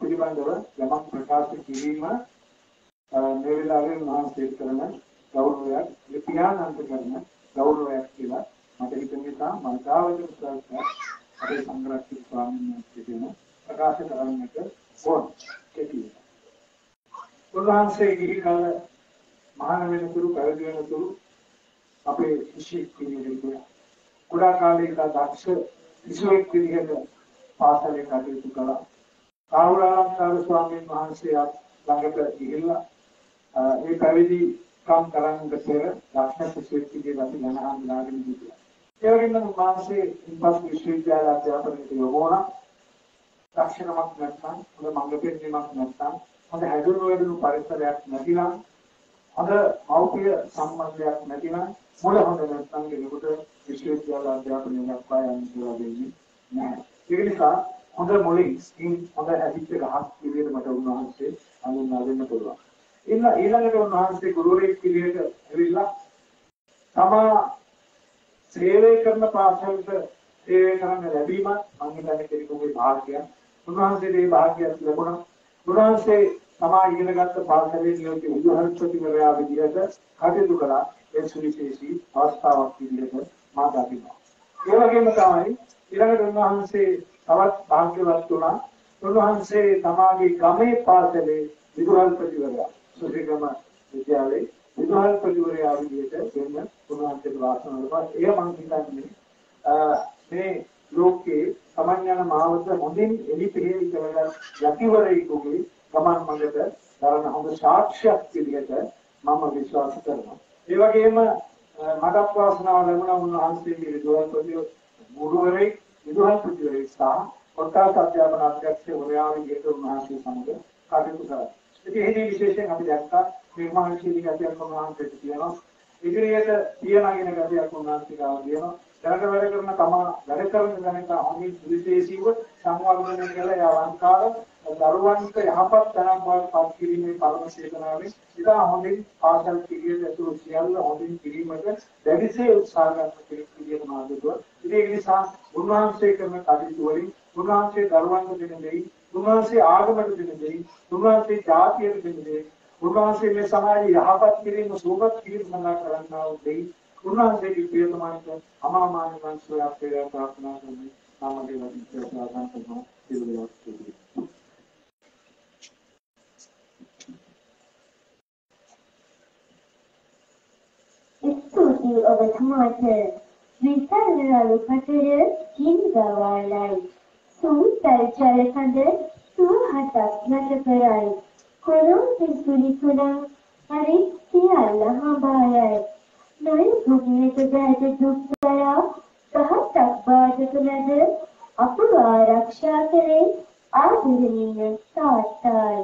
පිළිබඳව යමක් ප්‍රකාශ කිරීම මේ වෙලාවේ මහන්සිය කරන ගෞරවයක් ලිපියානන්ත කරන ගෞරවයක් කියලා මට හිතෙන නිසා මම කාවද අපේ සංඝරක්ෂිත ස්වාමීන් වහන්සේ කියන ප්‍රකාශ කරන්නට ඕන කෙටියි. උන්වහන්සේ ගිහි කාල මහාන වෙනතුරු පැවිදි වෙනතුරු අපේ ශිෂ්‍යෙක් විදිහට කුඩා කාලේ ඉඳලා දක්ෂ විසුවෙක් විදිහට පාසලේ කටයුතු කළා. කාවුලාලංකාර ස්වාමීන් වහන්සේ ළඟට ගිහිල්ලා ඒ පැවිදි කම් කරන්න පෙර දක්ෂ ශිෂ්‍යෙක් විදිහට අපි ගැන හඳුනාගෙන හිටියා. ඒ වගේම උන්වහන්සේ ඉන්පසු විශ්වවිද්‍යාල අධ්‍යාපනයට යොමු වුණා. දක්ෂණමක් නැත්නම් හොඳ මඟ පෙන්වීමක් නැත්නම් හොඳ හැදුණු වැඩුණු පරිසරයක් නැතිනම් හොඳ මෞපිය සම්බන්ධයක් නැතිනම් මුල හොඳ නැත්නම් කෙනෙකුට විශ්වවිද්‍යාල අධ්‍යාපනය දක්වා යන්න කියලා දෙන්නේ නැහැ. ඒ නිසා හොඳ මුලින් ස්කින් හොඳ හැදිච්ච ගහක් විදිහට මට උන්වහන්සේ හඳුන්වා දෙන්න පුළුවන්. ඉන්න ඊළඟට උන්වහන්සේ ගුරුවරයෙක් විදිහට ඇවිල්ලා තමා සේවය කරන පාසලට සේවය කරන්න ලැබීම මම හිතන්නේ කෙනෙකුගේ භාග්‍යයක්. උන්වහන්සේට මේ භාග්‍යයක් ලැබුණා. උන්වහන්සේ තමා ඉගෙනගත්ත පාසලේ නියෝජ්‍ය විදුහල්පතිවරයා විදිහට කටයුතු කළා. ඒ සුවිශේෂී අවස්ථාවක් විදිහට මා දකිනවා. ඒ වගේම තමයි ඊළඟට උන්වහන්සේ තවත් භාග්‍යවත් වුණා. උන්වහන්සේ තමාගේ ගමේ පාසලේ විදුහල්පතිවරයා සුසිගම විද්‍යාලයේ විදුහල්පතිවරයා විදිහට වෙන්න උන්වහන්සේට වාසනාව ලැබුණා. එය මම හිතන්නේ මේ ලෝකේ තමන් යන මාවත හොඳින් එලිපෙහෙලි කරන යතිවරයෙකුගේ ගමන් මඟට දරන හොඳ සාක්ෂියක් විදිහට මම විශ්වාස කරනවා. ඒ වගේම මටත් වාසනාව ලැබුණා උන්වහන්සේගේ විදුහල්පතිව ගුරුවරයෙක් විදුහල්පතිවරයෙක් සහ කොටස් අධ්‍යාපන අධ්‍යක්ෂකවරයා විදිහට උන්වහන්සේ සමග කටයුතු කරා. ඉතින් එහිදී විශේෂයෙන් අපි දැක්කා නිර්මාණශීලී ගතියක් උන්වහන්සේට තියෙනවා. ඉදිරියට තියනගෙන ගතියක් උන්වහන්සේ ගාව තියෙනවා. දැනට වැඩ කරන තමා වැඩ කරන දැනට හොඳින් සුවිශේෂීව සංවර්ධනය කළ ඒ අලංකාර දරුවන්ට යහපත් තැනක් බවට පත් කිරීමේ පරම චේතනාවෙන් ඉතා හොඳින් පාසල් පිළියෙල ඇතුළු සියල්ල හොඳින් කිරීමට දැඩිසේ උත්සාහ ගන්න කෙනෙක් විදිහට මා දුටුවා. ඉතින් ඒ නිසා උන්වහන්සේ කරන කටයුතු වලින් උන්වහන්සේ දරුවන්ට දෙන දෙයි, උන්වහන්සේ ආගමට දෙන දෙයි, උන්වහන්සේ ජාතියට දෙන දෙයි, උන්වහන්සේ මේ සමාජයේ යහපත් කිරීම සුවපත් කිරීම සඳහා කරන්නා වූ දෙයි. උන්වහන්සේගේ ප්‍රියතමන්ට අමාමාන වංශයක් පෙරා ප්‍රාර්ථනා කරමි. සාමදේ වදිත ප්‍රාර්ථනා කරනවා. සියලු ස්තුතියි ඔබතුමාට විතරලු පතර කින්දවාලයි සූතල් චලකඳ සුවහතක් නැත කරයි කොළොන් පිසුලි තුනක් හරි සියල්ල හඹායයි නොයි භූමියට බැද දුක්ඛයා සහතක් බාධක නැද අපව ආරක්ෂා කරේ ආදරණීය තාත්තයි.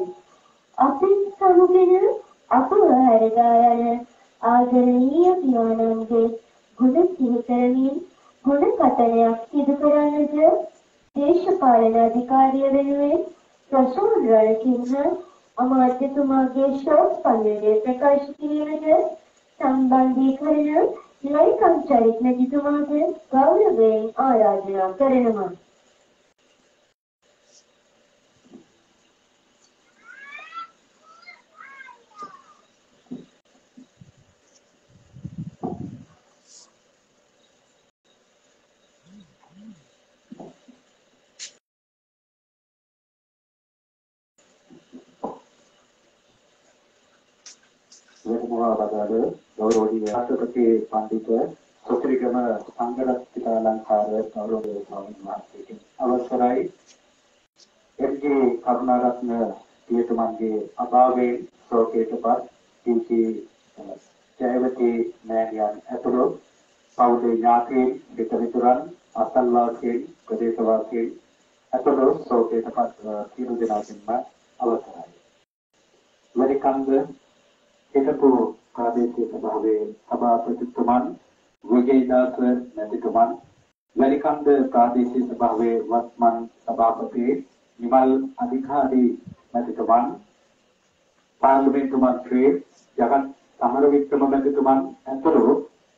අපිත් සමුගෙන අපව හැරගා යන ආදරණීය පියාණන්ගේ ගුණ සිහි කරමින් ගුණ කතනයක් සිදු කරන්නට දේශපාලන අධිකාරිය වෙනුවෙන් ප්‍රසෝන් රණසිංහ අමාත්‍යතුමාගේ ශෝක් පණිවිඩය ප්‍රකාශ කිරීමට සම්බන්ධීකරණ ලයිකම් චරිත නැතිතුමාට ගෞරවයෙන් ආරාධනා කරනවා. වාද ගෞරවනීය රාජපති පඬිතු සොත්‍රිගම සංගරත්තිකා ලංකාර ගෞරවනීය ස්වාමීන් වහන්සේට අවසරයි. එම්ජී කරුණාරත්න පියතුමන්ගේ අභාවයෙන් ශෝකයටපත් පීචී ජයවති මෑණියන් ඇතුළු පවුලේ ඥාතීන් දෙතමිතුරන් අසල්වාසීන් ප්‍රදේශවාසීන් ඇතුළු ශෝකයටපත් සියලු දෙනාටම අවසරයි. මරිකංග හිටපු ප්‍රාදේශීය සභාවේ සභාපතිතුමන් විජේදාස මැතිතුමන් වරිකන්ද ප්‍රාදේශීය සභාවේ වත්මන් සභාපති නිමල් අධිකාරී මැතිතුමන් පාර්ලිමේන්තු මන්ත්‍රී ජගත් සමරවික්‍රම මැතිතුමන් ඇතුළු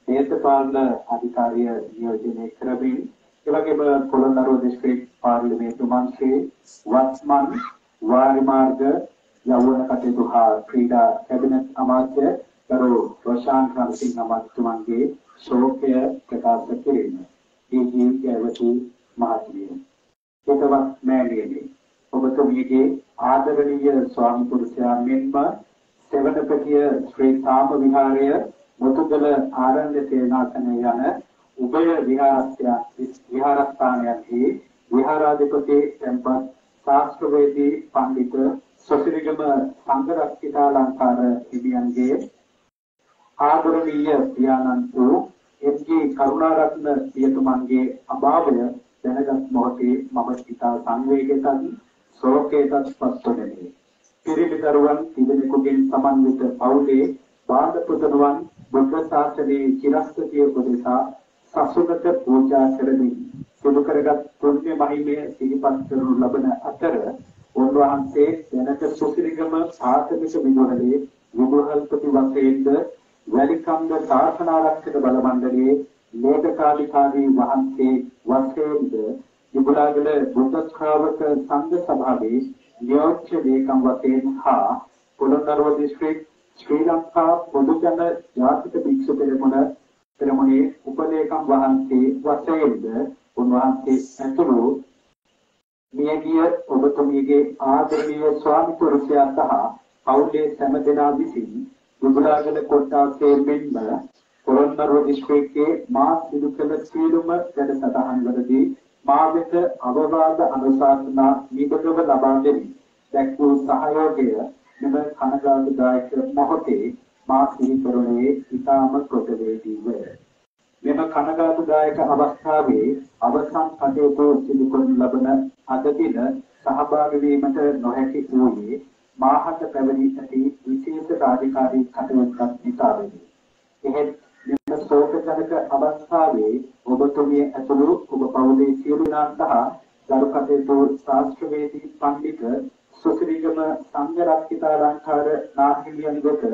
දේශපාලන අධිකාරිය නියෝජනය කරමින් එවැගේම පොළොන්නරුව දිස්ත්‍රික් පාර්ලිමේන්තු මන්ත්‍රී වත්මන් වාරිමාර්ග යෞවන කටයුතු හා ක්‍රීඩා කැබිනට් අමාත්‍ය කරු රොෂාන් රන්සිංහ මහත්මයාගේ ශෝකය ප්‍රකාශ කිරීම. ඒ ජීවිතයවතු මහත්මිය. ඒකවත් මෑණියනි. ඔබතුමියගේ ආදරණීය ස්වාමි පුරුෂයා මෙන්ම සෙවණපතිය ශ්‍රී සාම විහාරය මුතුගල ආරණ්‍ය සේනාසන යන උභය විහාරස්ථාන විහාරස්ථානයන්හි විහාරාධිපති එම්පත් ශාස්ත්‍රවේදී පඬිත සොසිරිගම සංඝරත්නිකාලංකාර හිමියන්ගේ ආදරණීය පියාණන් වූ එම්.ජී. කරුණාරත්න පියතුමන්ගේ අභාවය දැනගත් මොහොතේ මම ඉතා සංවේගයටත් ශෝකයටත් පත්වෙමි. පිරිමි දරුවන් තිදෙනෙකුගෙන් සමන්විත පවුලේ බාල පුතණුවන් බුද්ධ ශාසනයේ චිරස්ථිතිය උදෙසා සසුනට පූජා කරමින් සිදු කරගත් පුණ්‍ය මහිමය සිහිපත් කරනු ලබන අතර උන්වහන්සේ දැනට සුසිරිගම ආත්මික විදුහලේ විදුහල්පති වශයෙන්ද වැලිකන්ද ශාසනාරක්ෂක බල මණ්ඩලයේ ලේකකාධිකාරී වහන්සේ වශයෙන්ද ඉබුලාගල බුද්ධ ශ්‍රාවක සංඝ සභාවේ නියෝජ්‍ය ලේකම් වශයෙන් හා පොළොන්නරුව දිස්ත්‍රික් ශ්‍රී ලංකා පොදුජන ජාතික භික්ෂු පෙරමුණ පෙරමුණේ උපලේකම් වහන්සේ වශයෙන්ද උන්වහන්සේ ඇතුළු මියගිය ඔබතුමියගේ ආදරණීය ස්වාමි පුරුෂයා සහ පවුලේ සෑම දෙනා විසින් දුබලාගල කොට්ටාසේ මෙන්ම පොළොන්නරුව දිස්ත්‍රික්කයේ මා සිදු කළ සියලුම වැඩසටහන් වලදී මා වෙත අවවාද අනුශාසනා නිබඳව ලබා දෙමි. දැක් වූ සහයෝගය මෙම කනගාටුදායක මොහොතේ මා සිහි කරුණේ ඉතාම ප්‍රකටවේදීය. මෙම කනගාටුදායක අවස්ථාවේ අවසන් කටයුතු සිදු කරනු ලබන අද දින සහභාගී වීමට නොහැකි වූයේ මාහත පැවරී ඇති විශේෂ රාජකාරී කටයුත්තක් නිසා වෙයි. එහෙත් මෙම ශෝකජනක අවස්ථාවේ ඔබතුමිය ඇතුළු ඔබ පවුලේ සියලු දෙනා සහ ගරු කටයුතු ශාස්ත්‍රවේදී පඬිත සුසිරිගම සංඝරත්නිකාලංකාර නාහිමියන් වෙත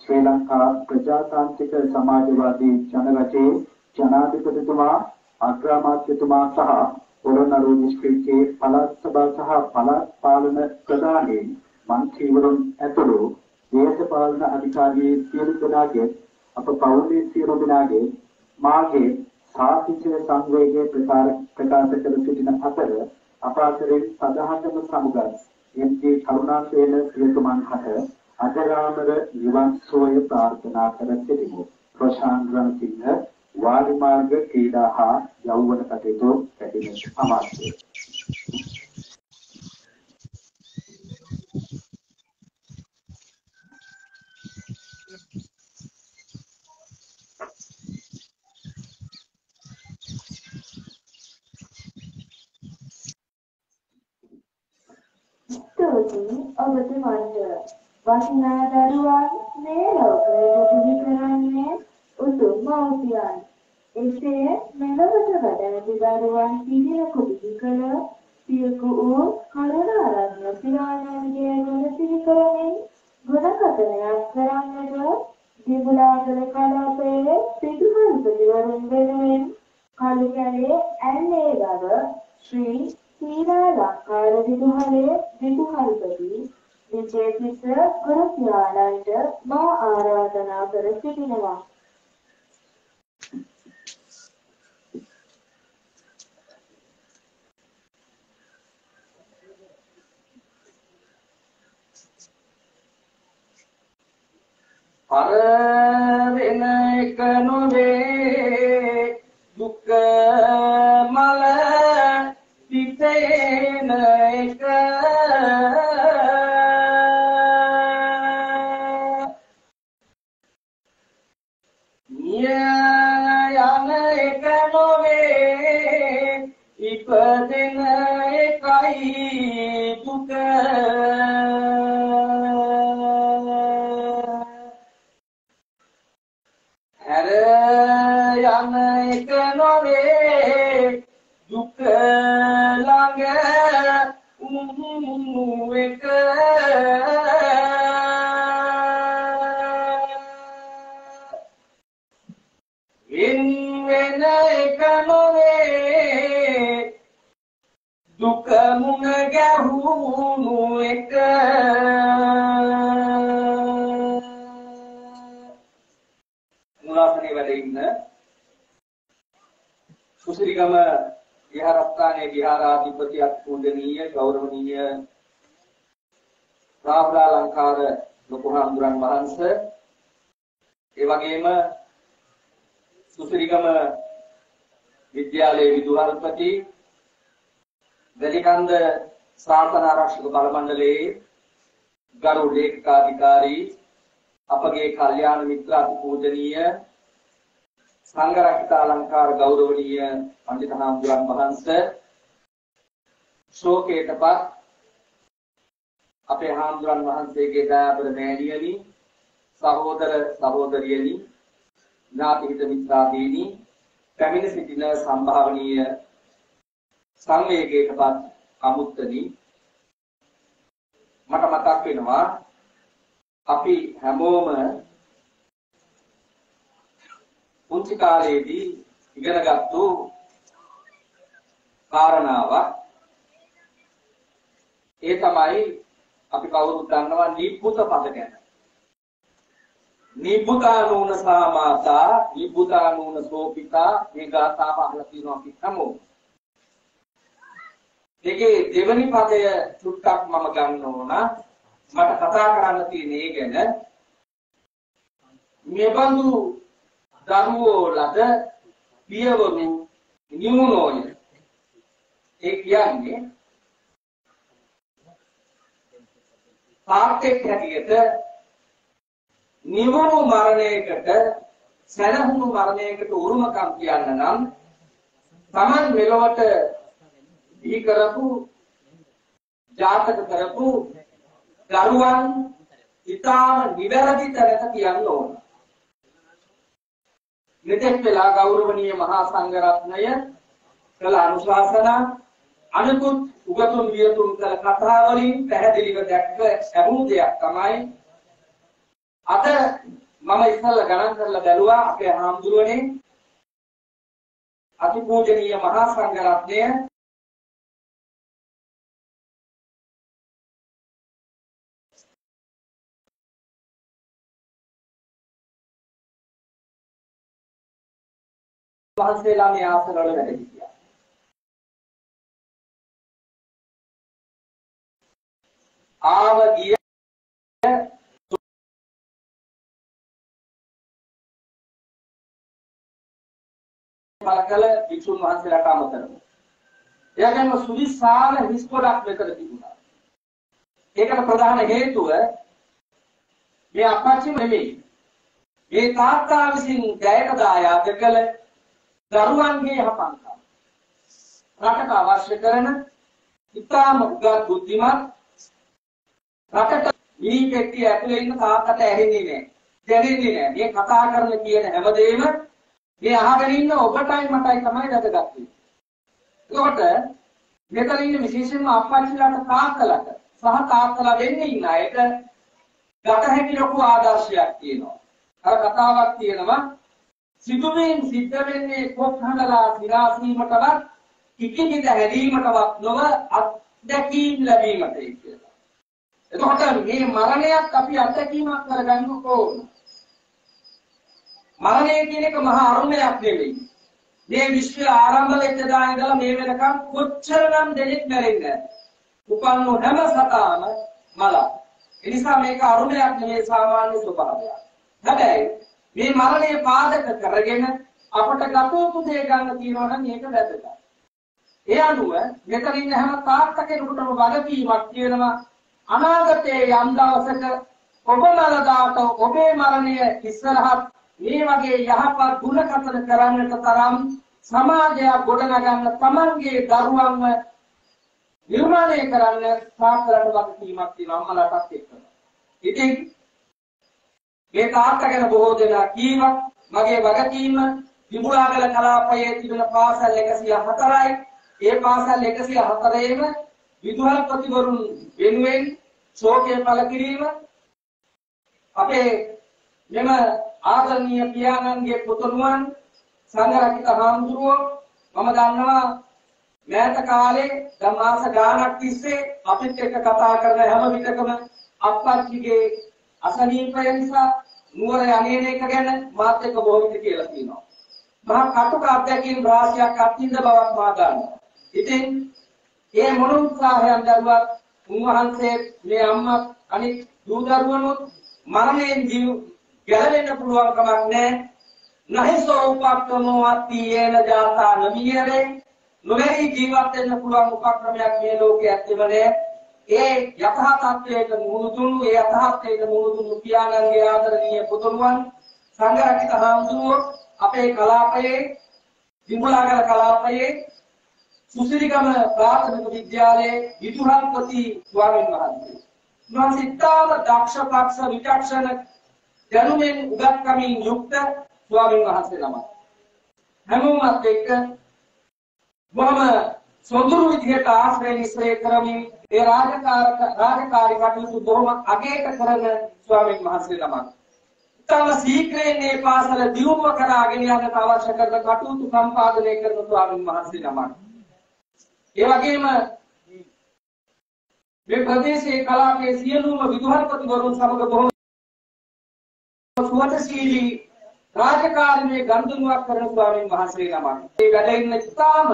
ශ්‍රී ලංකා ප්‍රජාතාන්ත්‍රික සමාජවාදී ජනරජයේ ජනාධිපතිතුමා අග්‍රාමාත්‍යතුමා සහ පොළොන්නරුව දිස්ත්‍රික්කයේ පළාත් සභා සහ පළාත් පාලන ප්‍රධානීන් මන්ත්‍රීවරුන් ඇතුළු දේශපාලන අධිකාරියේ සියලු දෙනාගේ අප පවුලේ සියලු දෙනාගේ මාගේ සාතිචය සංවේගයේ ප්‍රකාශ ප්‍රකාශ කර සිටින අතර අප අතරින් සදාහතම සමුගත් එම්.ජේ. කරුණාසේන ප්‍රියතුමන් හට අජරාමර නිවන් සෝය ප්‍රාර්ථනා කර සිටිමු. ප්‍රශාන්ත් රන්සිංහ වාරිමාර්ග ක්‍රීඩා හා යෞවන කටයුතු කැබිනට් අමාත්‍ය ස්තුතියි ඔබතුමන්ට වටිනා දරුවන් මේ ලෝකයට පිහි කරන්නේ උතුම් මව්පියන්. එසේ මෙලොවට වැඩ ඇති දරුවන් පිළිවෙක පිහි කළ පියකු වූ කරුණාරත්න පියාණන්ගේ ගුණ සිහි කරමින් ගුණ කථනයක් කරන්නට දිබුලාගල කලාපයේ පිටුහල්පතිවරුන් වෙනුවෙන් කලු කැලේ ඇල්ලේ ගව ශ්‍රී සීලාලංකාර විදුහලේ විදුහල්පති විජේතිස්ස ගුරු පියාණන්ට මා ආරාධනා කර සිටිනවා. පර වෙන යන එක නොවේ. දුක ළඟ උමු එක. වෙන වෙන එක නොවේ. දුක මුණ ගැහුණු එක. කුසිරිගම විහාරස්ථානයේ විහාරාධිපති අත්පූජනීය ගෞරවනීය රාහුලාලංකාර ලොකු හාමුදුරන් වහන්සේ. ඒ වගේම සුසිරිගම විද්‍යාලයේ විදුහල්පති වැලිකන්ද ශාසන ආරක්ෂක බල මණ්ඩලයේ ගරු ලේකකාධිකාරී අපගේ කල්යාණ මිත්‍ර අතිපූජනීය සංඝරක්ෂිත අලංකාර ගෞරවනීය පඬිත හාමුදුරන් වහන්සේ ශෝකේටපත් අපේ හාමුදුරන් වහන්සේගේ දයාබර මෑණියනි සහෝදර සහෝදරියනි ඥාති හිත මිත්‍රාදීනි පැමිණ සිටින සම්භාවනීය සංවේගයකපත් අමුත්තනි. මට මතක් වෙනවා අපි හැමෝම පුංචි කාලේදී ඉගෙනගත්තු කාරණාවක්. ඒ තමයි අපි කවුරුත් දන්නවා නිබ්බුත පද ගැන. නිබ්බුතානූන සාමාතා නිබ්බුතානූන සෝපිතා මේ ගාථාව අහලා තියෙනවා අපි හැමෝම. ඒකේ දෙවනි පදය චුට්ටක් මම ගන්න ඕන. මට කතා කරන්න තියෙන ඒ ගැන. මෙබඳු දරුවෝ ලද පියවරු නිමුණෝය ඒ කියන්නේ තාත්තෙක් හැටියට නිවුණු මරණයකට සැනහුණු මරණයකට උරුමකම් කියන්න නම් Taman මෙලොවට දී කරපු ජාතක කරපු දරුවන් ඊටාම නිවැරදි තැනක කියන්න ඕන. මෙතෙක් වෙලා ගෞරවනීය මහා සංඝරත්නය කළ අනුශාසනා අනිකුත් උගතුන් වියතුන් කළ කතා වලින් පැහැදිලිව දැක්ක ලැබුණු දෙයක් තමයි අද මම ඉස්සල්ලා ගණන් කරලා බැලුවා අපේ හාමුදුරුවනේ අතිපූජනීය මහා සංඝරත්නය වහන්සේලා මේ ආසනවල වැඩ සිටියා. ආව ගිය පලකල වික්ෂුන් වහන්සේලාට අමතරව. එයාගෙම සුවිශාල හිස් ගොඩක් මෙතන තිබුණා. ඒකට ප්‍රධාන හේතුව මේ අපච්චිම නෙමෙයි. මේ තාත්තා විසින් දැයට දායාද කළ දරුවන්ගේ යහපත්කම. රටට අවශ්‍ය කරන ඉතාම උගත් බුද්ධිමත් රටට මේ පෙට්ටිය ඇතුලේ ඉන්න තාත්තට ඇහෙන්නේ නැහැ. දැනෙන්නේ නැහැ. මේ කතා කරන කියන හැමදේම මේ අහගෙන ඉන්න ඔබටයි මටයි තමයි වැදගත් වෙන්නේ. ඒකට මෙතන ඉන්න විශේෂයෙන්ම අප්පච්චිලාට තාත්තලාට සහ තාත්තලා වෙන්නේ ඉන්න අයට ගත හැකි ලොකු ආදර්ශයක් තියෙනවා. අර කතාවක් තියෙනවා සිදුවීම් සිද්ධ වෙන්නේ කොක්හඬලා සිරාසීමටවත් කිකිකිද හැදීමටවත් නොව අත්දැකීම් ලැබීමටයි කියලා. එතකොට මේ මරණයත් අපි අත්දැකීමක් කරගන්න ඕන. මරණය කියන එක මහා අරුමයක් නෙවෙයි. මේ විශ්වය ආරම්භ වෙච්ච දා ඉඳලා මේ වෙනකම් කොච්චරනම් දෙනෙක් මැරෙන්නේ උපන්නු හැම සතාම මල. ඒ නිසා මේක අරුමයක් නෙවෙයි සාමාන්‍ය ස්වභාවයක්. හැබැයි මේ මරණය පාදක කරගෙන අපට ගතයුතු දේ ගන්න තියෙනවා නම් ඒක වැදගත්. ඒ අනුව මෙතන ඉන්න හැම තාත්ත කෙනෙකුටම වගකීමක් තියෙනවා අනාගතයේ යම් දවසක ඔබ මලදාට ඔබේ මරණය ඉස්සරහත් මේ වගේ යහපත් ගුණ කතන කරන්නට තරම් සමාජයක් ගොඩනගන්න තමන්ගේ දරුවන්ව නිර්මාණය කරන්න සාකරන්න වගකීමක් තියෙනවා අම්මලාටත් එක්ක. ඉතින් මේ තාත්තා ගැන බොහෝ දෙනා කීවා මගේ වගකීම විමුලාගල කලාපයේ තිබෙන පාසල් 104යි. ඒ පාසල් 104ේම විදුහල්පතිවරුන් වෙනුවෙන් ශෝකය පළ කිරීම අපේ මෙම ආදරණීය පියාණන්ගේ පුතුණුවන් සංඝරක්ෂිත හාමුදුරුවෝ මම දන්නවා මෑත කාලේ දැන් මාස ගාණක් තිස්සේ අපිත් එක්ක කතා කරන හැම විටකම අප්පච්චිගේ අසනීපය නිසා නුවර යන්නේන එක ගැන මාත් එක්ක බොහෝ විට කියලා තියෙනවා. මහා කටුක අධ්‍යක්ෂින් රාශියක් අත්විඳ බවක් මා දන්නවා. ඉතින් ඒ මොන උත්සාහයන් දරුවත් උන්වහන්සේ මේ අම්මා අනිත් දූ දරුවනුත් මරණයෙන් ජීව ගැලවෙන්න පුළුවන් කමක් නැහැ. නහිසෝ උපක්‍රමෝ අත්තියේන ජාතා නමියරේ නොවැරි ජීවත් වෙන්න පුළුවන් උපක්‍රමයක් මේ ලෝකයේ ඇත්තෙම නැහැ. ඒ යථා තත්වයට මුහුණු දුන්නු ඒ යථාර්ථයට මුහුණු දුන්නු පියාණන්ගේ ආදරණීය පුතුණුවන් සංඝරක්ෂිත හාමුදුරුවෝ අපේ කලාපයේ දිඹුලාගල කලාපයේ සුසිරිගම ප්‍රාථමික විද්‍යාලයේ විදුහල්පති ස්වාමීන් වහන්සේ. උන්වහන්සේ ඉතාම දක්ෂ පක්ෂ විචක්ෂණ දැනුමෙන් උගත්කමින් යුක්ත ස්වාමීන් වහන්සේ නමක්. හැමෝමත් එක්ක මම සොඳුරු විදිහට ආශ්‍රය නිස්රේ කරමින් ඒ රාජකාරක රාජකාරී කටයුතු බොහොම අගයට කරන ස්වාමීන් වහන්සේ නමක්. තම සීක්‍රයෙන් මේ පාසල දියුණුව කරාගෙන යන්නට අවශ්‍ය කරන කටයුතු සම්පාදනය කරන ස්වාමීන් වහන්සේ නමක්. ඒ වගේම මේ ප්‍රදේශයේ කලාපයේ සියලුම විදුහල්පතිවරුන් සමග බොහොම සුවදශීලී රාජකාරීමේ ගනුදෙනුවක් කරන ස්වාමීන් වහන්සේ නමක්. ඒ වැඩ ඉන්න ඉතාම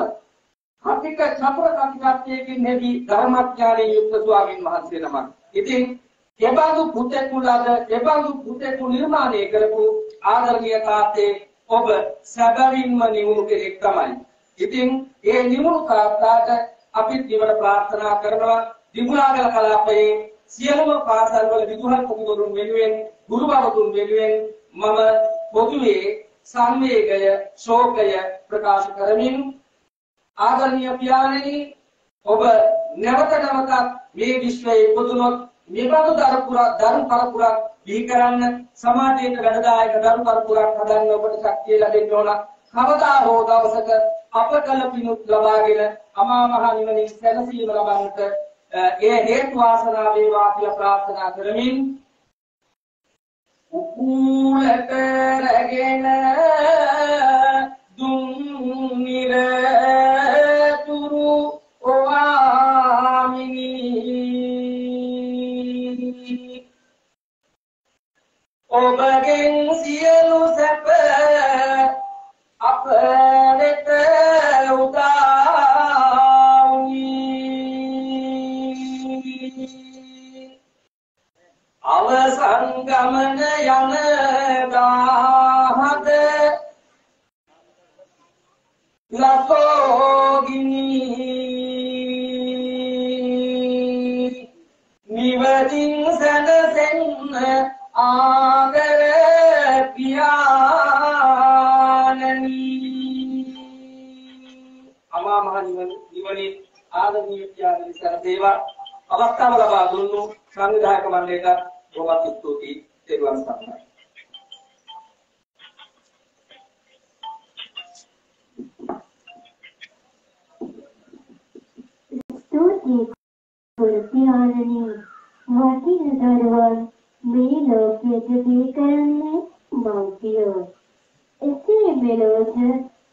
කතික චතුර කතිකත්වයකින් හෙවි ධර්මඥානයේ යුක්ත ස්වාමීන් වහන්සේ නමක්. ඉතින් එබඳු පුතෙකු ලද එබඳු පුතෙකු නිර්මාණය කරපු ආදරණීය තාත්තේ ඔබ සැබවින්ම නිවුණු කෙනෙක් තමයි. ඉතින් ඒ නිවුණු තාත්තාට අපි දිවන ප්‍රාර්ථනා කරනවා දිමුලාගල කලාපයේ සියලුම පාසල්වල විදුහල්පතිවරුන් වෙනුවෙන් ගුරු බවතුන් වෙනුවෙන් මම පොදුවේ සංවේගය ශෝකය ප්‍රකාශ කරමින් ආදරණීය පියාණෙනි ඔබ නැවත නැවතත් මේ විශ්වයේ ඉපදුනොත් මෙබඳු දරුපුරක් දරු පරපුරක් බිහි කරන්න සමාජයට වැඩදායක දරු පරපුරක් හදන්න ඔබට ශක්තිය ලැබෙන්න ඕන. කවදා හෝ දවසක අප කළ පිණුත් ලබාගෙන අමා මහ නිවනින් සැනසීම ලබන්නට ඒ හේතු වාසනා වේවා කියලා ප්‍රාර්ථනා කරමින් උකුලට රැගෙන දුම් නිරතුරු ගමන යන දාහද? ලකෝගිනි නිවදින් සැනසෙන්න ආදර පියාණනි. අමා මහ නිවන නිවනේ ආදරණීය පියාණනි සරදේවා අවස්ථාව ලබා දුන්නු සංවිධායක මණ්ඩලයට බොහොමත් ස්තුතියි තෙරුවන් සරණයි ස්තුතියි පුරපියාණනි වටින දරුවන් මේ ලෝකයට දී කරන්නේ මව්පියෝ එසේ මෙලොවට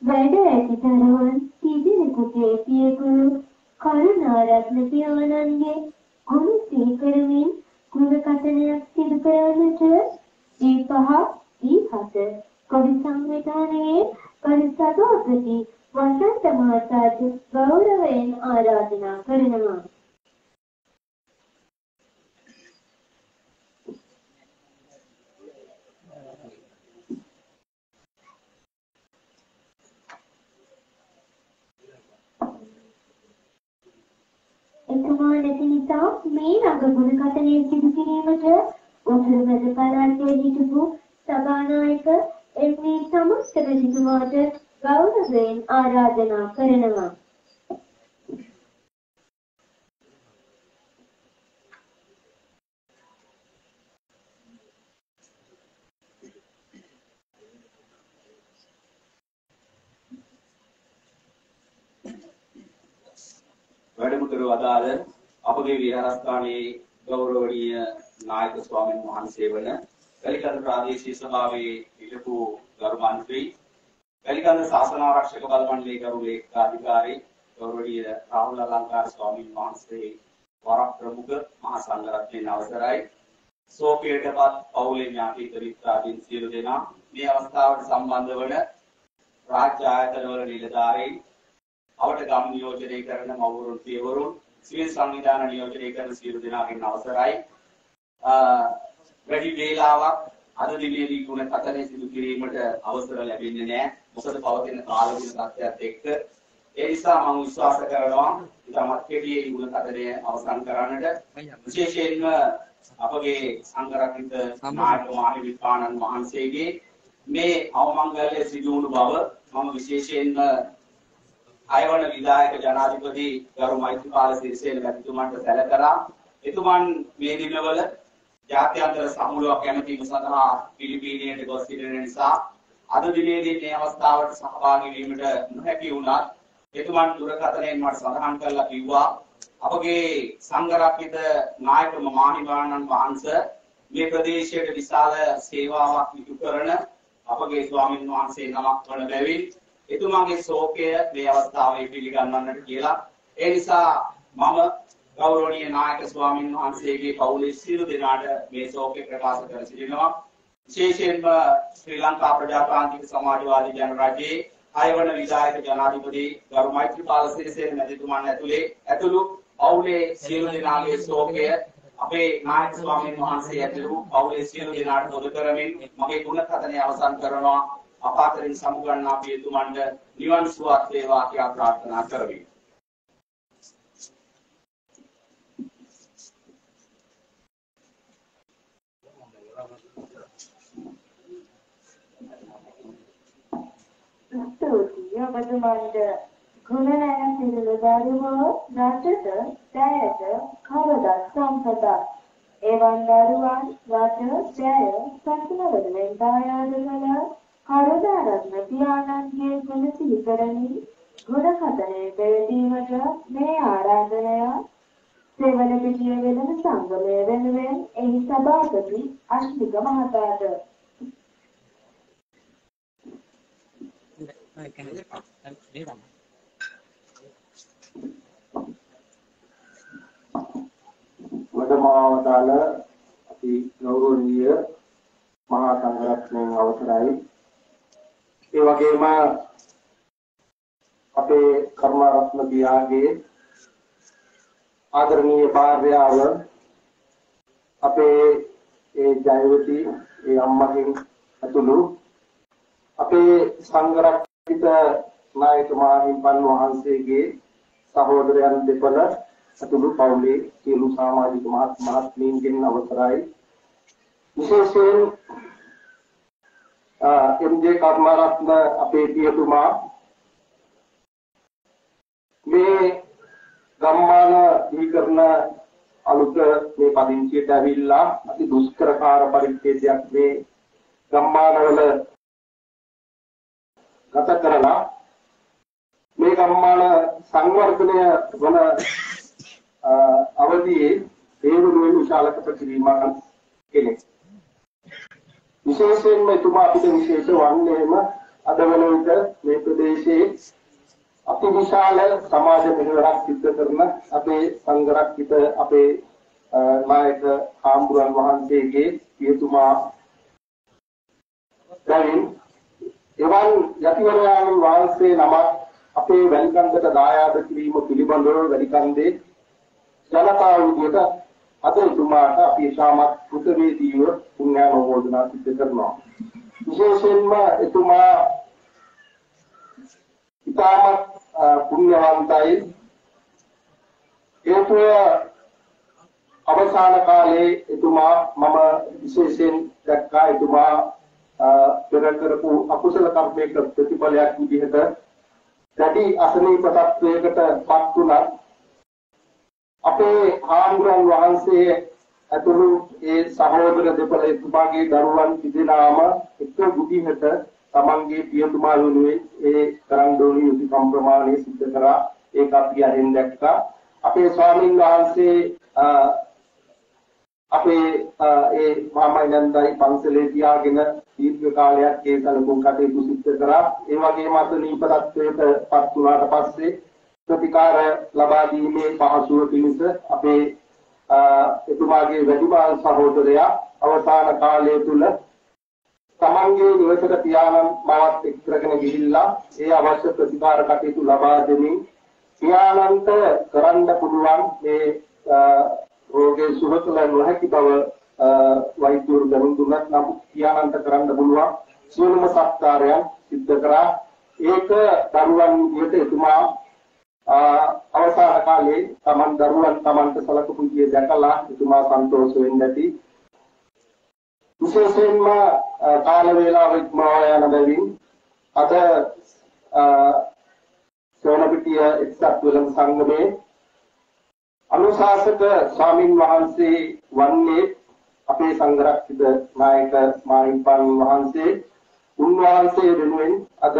වැඩ ඇති දරුවන් තිදෙනෙකුගේ පියගුරු කරුණාරත්න පියාණන්ගේ ගුණ සීකරමින් ගුණ කතනයක් සිදු කරන්නට දී පහ දී හත කවි සංවිධානයේ කවි සභාපති වසන්ත මහතාට ගෞරවයෙන් ආරාධනා කරනවා නැති නිසා මේ රඟගුණ කතනය සිදු කිරීමට උතුරුමැද පළාතේ හිටපු සභානායක එම්.ඒ. සමස්ත රජතුමාට ගෞරවයෙන් ආරාධනා කරනවා. වැඩමුළුව අදාළ අපගේ විහාරස්ථානයේ ගෞරවනීය නායක ස්වාමීන් වහන්සේ වන වැලිකන්ද ප්‍රාදේශීය සභාවේ හිටපු ගරු මන්ත්‍රී වැලිකන්ද ශාසන ආරක්ෂක බල මණ්ඩලයේ ගරු ලේකකාධිකාරී ගෞරවනීය රාහුල අලංකාර ස්වාමීන් වහන්සේ වරක් ප්‍රමුඛ මහා සංඝරත්නයේ අවසරයි. සෝපියටපත් පවුලේ ඥාති මිත්‍රාදීන් සියලු දෙනා මේ අවස්ථාවට සම්බන්ධ වන රාජ්‍ය ආයතනවල නිලධාරීන් අවට ගම් නියෝජනය කරන මවුරුන් පියවරුන් සිවිල් සංවිධාන නියෝජනය කරන සියලු දෙනාගෙන් අවසරයි. වැඩි වේලාවක් අද දිනේදී ගුණ කතරේ සිදු කිරීමට අවසර ලැබෙන්නේ නැහැ. මොකද පවතින කාලගුණ තත්ත්වයක් එක්ක. ඒ නිසා මම විශ්වාස කරනවා ඉතාමත් කෙටියේ ගුණ කතරේ අවසන් කරන්නට. විශේෂයෙන්ම අපගේ සංඝරත්නික නායක මාහිමිපාණන් වහන්සේගේ මේ අවමංගල්‍ය සිදු වුණු බව මම විශේෂයෙන්ම අයවන විධායක ජනාධිපති ගරු මෛත්‍රීපාල සිරිසේන මැතිතුමන්ට සැලකලා එතුමන් මේ දිනවල ජාත්‍යන්තර සමුළුවක් කැමැතිම සඳහා පිලිපීනයට ගොස් සිටින නිසා අද දිනේදී මේ අවස්ථාවට සහභාගී වීමට නොහැකි වුණත් එතුමන් දුරකථනයෙන් මට සඳහන් කරලා කිව්වා අපගේ සංඝරත්නික නායක මහානිවාණන් වහන්සේ මේ ප්‍රදේශයට විශාල සේවාවක් ඉටු කරන අපගේ ස්වාමින් වහන්සේ නමක් වන බැවින් එතුමාගේ ශෝකය මේ අවස්ථාවේ පිළිගන්නන්නට කියලා. ඒ නිසා මම ගෞරවනීය නායක ස්වාමින් වහන්සේගේ පවුලේ සියලු දෙනාට මේ ශෝකය ප්‍රකාශ කර සිටිනවා විශේෂයෙන්ම ශ්‍රී ලංකා ප්‍රජාතාන්ත්‍රික සමාජවාදී ජනරජයේ අයවන විධායක ජනාධිපති ගරු මෛත්‍රීපාල සිරිසේන මැතිතුමන් ඇතුලේ ඇතුළු පවුලේ සියලු දෙනාගේ ශෝකය අපේ නායක ස්වාමීන් වහන්සේ ඇතුළු පවුලේ සියලු දෙනාට පොදු කරමින් මගේ ගුණ කතනය අවසන් කරනවා අප අතරින් සමුගන්නා පියතුමන්ට නිවන් සුවත් වේවා කියලා ප්‍රාර්ථනා කරමි. ස්තුතියි ඔබතුමන්ට ගුණ නැන සිරුරු දරුවෝ රටට දැයට කවදත් සම්පතක් එවන් දරුවන් රට දැය සතුන වෙනුවෙන් දායාද කළ කරුණාරත්න පියාණන්ගේ ගුණ සිහි කරමින් ගුණ කතනයට යෙදීමට මේ ආරාධනය සෙවන පිටිය වෙළඳ සංගමය වෙනුවෙන් එහි සභාපති අශ්වික මහතාට වඩමාවදාල අපි ගෞරවනීය මහා සංඝරත්නයන් අවසරයි. ඒ වගේම අපේ කර්මරත්න පියාගේ ආදරණීය භාර්යාව අපේ ඒ ජයවති ඒ අම්මගෙන් ඇතුළු අපේ සංඝරත්නික නායක මහින්පන් වහන්සේගේ සහෝදරයන් දෙපළ ඇතුළු පවුලේ සියලු සමාජික මහත් මහත්මීන්ගෙන් අවසරයි. විශේෂයෙන් එම්.ජේ කර්මරත්න අපේ පියතුමා. මේ ගම්මාන දීකරන අලුත මේ පදිංචියට ඇවිල්ලා අති දුෂ්කරකාර පරිච්ඡේදයක් මේ ගම්මානවල ගත කරලා මේ ගම්මාන සංවර්ධනය වන අවධියේ තේරුම් විශාල කටකිරීමක් කෙනෙක්. විශේෂයෙන්ම එතුමා අපිට විශේෂ වන්නේම අද වන විට මේ ප්‍රදේශයේ අතිවිශාල සමාජ මෙහෙවරක් සිද්ධ කරන අපේ සංඝරක්කිත අපේ නායක හාමුදුරන් වහන්සේගේ පියතුමා දැන් එවන් යතිවරයාණන් වහන්සේ නමක් අපේ වැලිකන්දට දායාද කිරීම පිළිබඳව වැලිකන්දේ ජනතාව විදියට අද එතුමාට අපි ශාමත් කෘතවේදීව පුණ්‍යානුමෝදනා සිදු කරනවා. විශේෂයෙන්ම එතුමා ඉතාමත් පුණ්‍යවන්තයි හේතුව අවසාන කාලේ එතුමා මම විශේෂයෙන් දැක්කා එතුමා පෙර කරපු අකුසල කර්මයක ප්‍රතිඵලයක් විදිහට දැඩි අසනීප තත්වයකට පත් වුණා අපේ හාමුදුරන් වහන්සේ ඇතුළු ඒ සහෝදර දෙපළ එතුමාගේ දරුවන් තිදෙනාම එක විදිහට තමන්ගේ පියතුමා වෙනුවෙන් ඒ කරන් දෝනි යුතුයකම් ප්‍රමාණය සිද්ධ කරා. ඒක අපි අරින් දැක්කා. අපේ ස්වාමීන් වහන්සේ අපේ ඒ මාමයි නන්දයි පන්සලේ තියාගෙන දීර්ඝ කාලයක් ඒ සැලකුම් කටයුතු සිද්ධ කරා. ඒ වගේම අසනීප තත්වයට පත් වුණාට පස්සේ ප්‍රතිකාර ලබා දීමේ පහසුව පිණිස අපේ එතුමාගේ වැඩිමහල් සහෝදරයා අවසාන කාලය තුල තමන්ගේ නිවසට පියාණන් මවත් එක්කරගෙන ගිහිල්ලා ඒ අවශ්‍ය ප්‍රතිකාර කටයුතු ලබා දෙමින් පියාණන්ට කරන්න පුළුවන් මේ රෝගේ සුව කළ නොහැකි බව වෛද්‍යවරු දැනුම් දුන්නත් නම් පියාණන්ට කරන්න පුළුවන් සියලුම සත්කාරයන් සිද්ධ කරා. ඒක දරුවන් විදිහට එතුමා අවසාන කාලේ Taman දරුවන් Tamanට සලකපු විදිය දැකලා එතුමා සන්තෝෂ වෙන්න ඇති. විශේෂයෙන්ම කාල වේලාව ඉක්මවා යන බැවින් අද සෝනපිටිය එක්සත් වෙළඳ සංගමේ අනුශාසක ස්වාමින් වහන්සේ වන්නේ අපේ සංඝරක්ෂිත නායක මාහිම්පන් වහන්සේ උන්වහන්සේ වෙනුවෙන් අද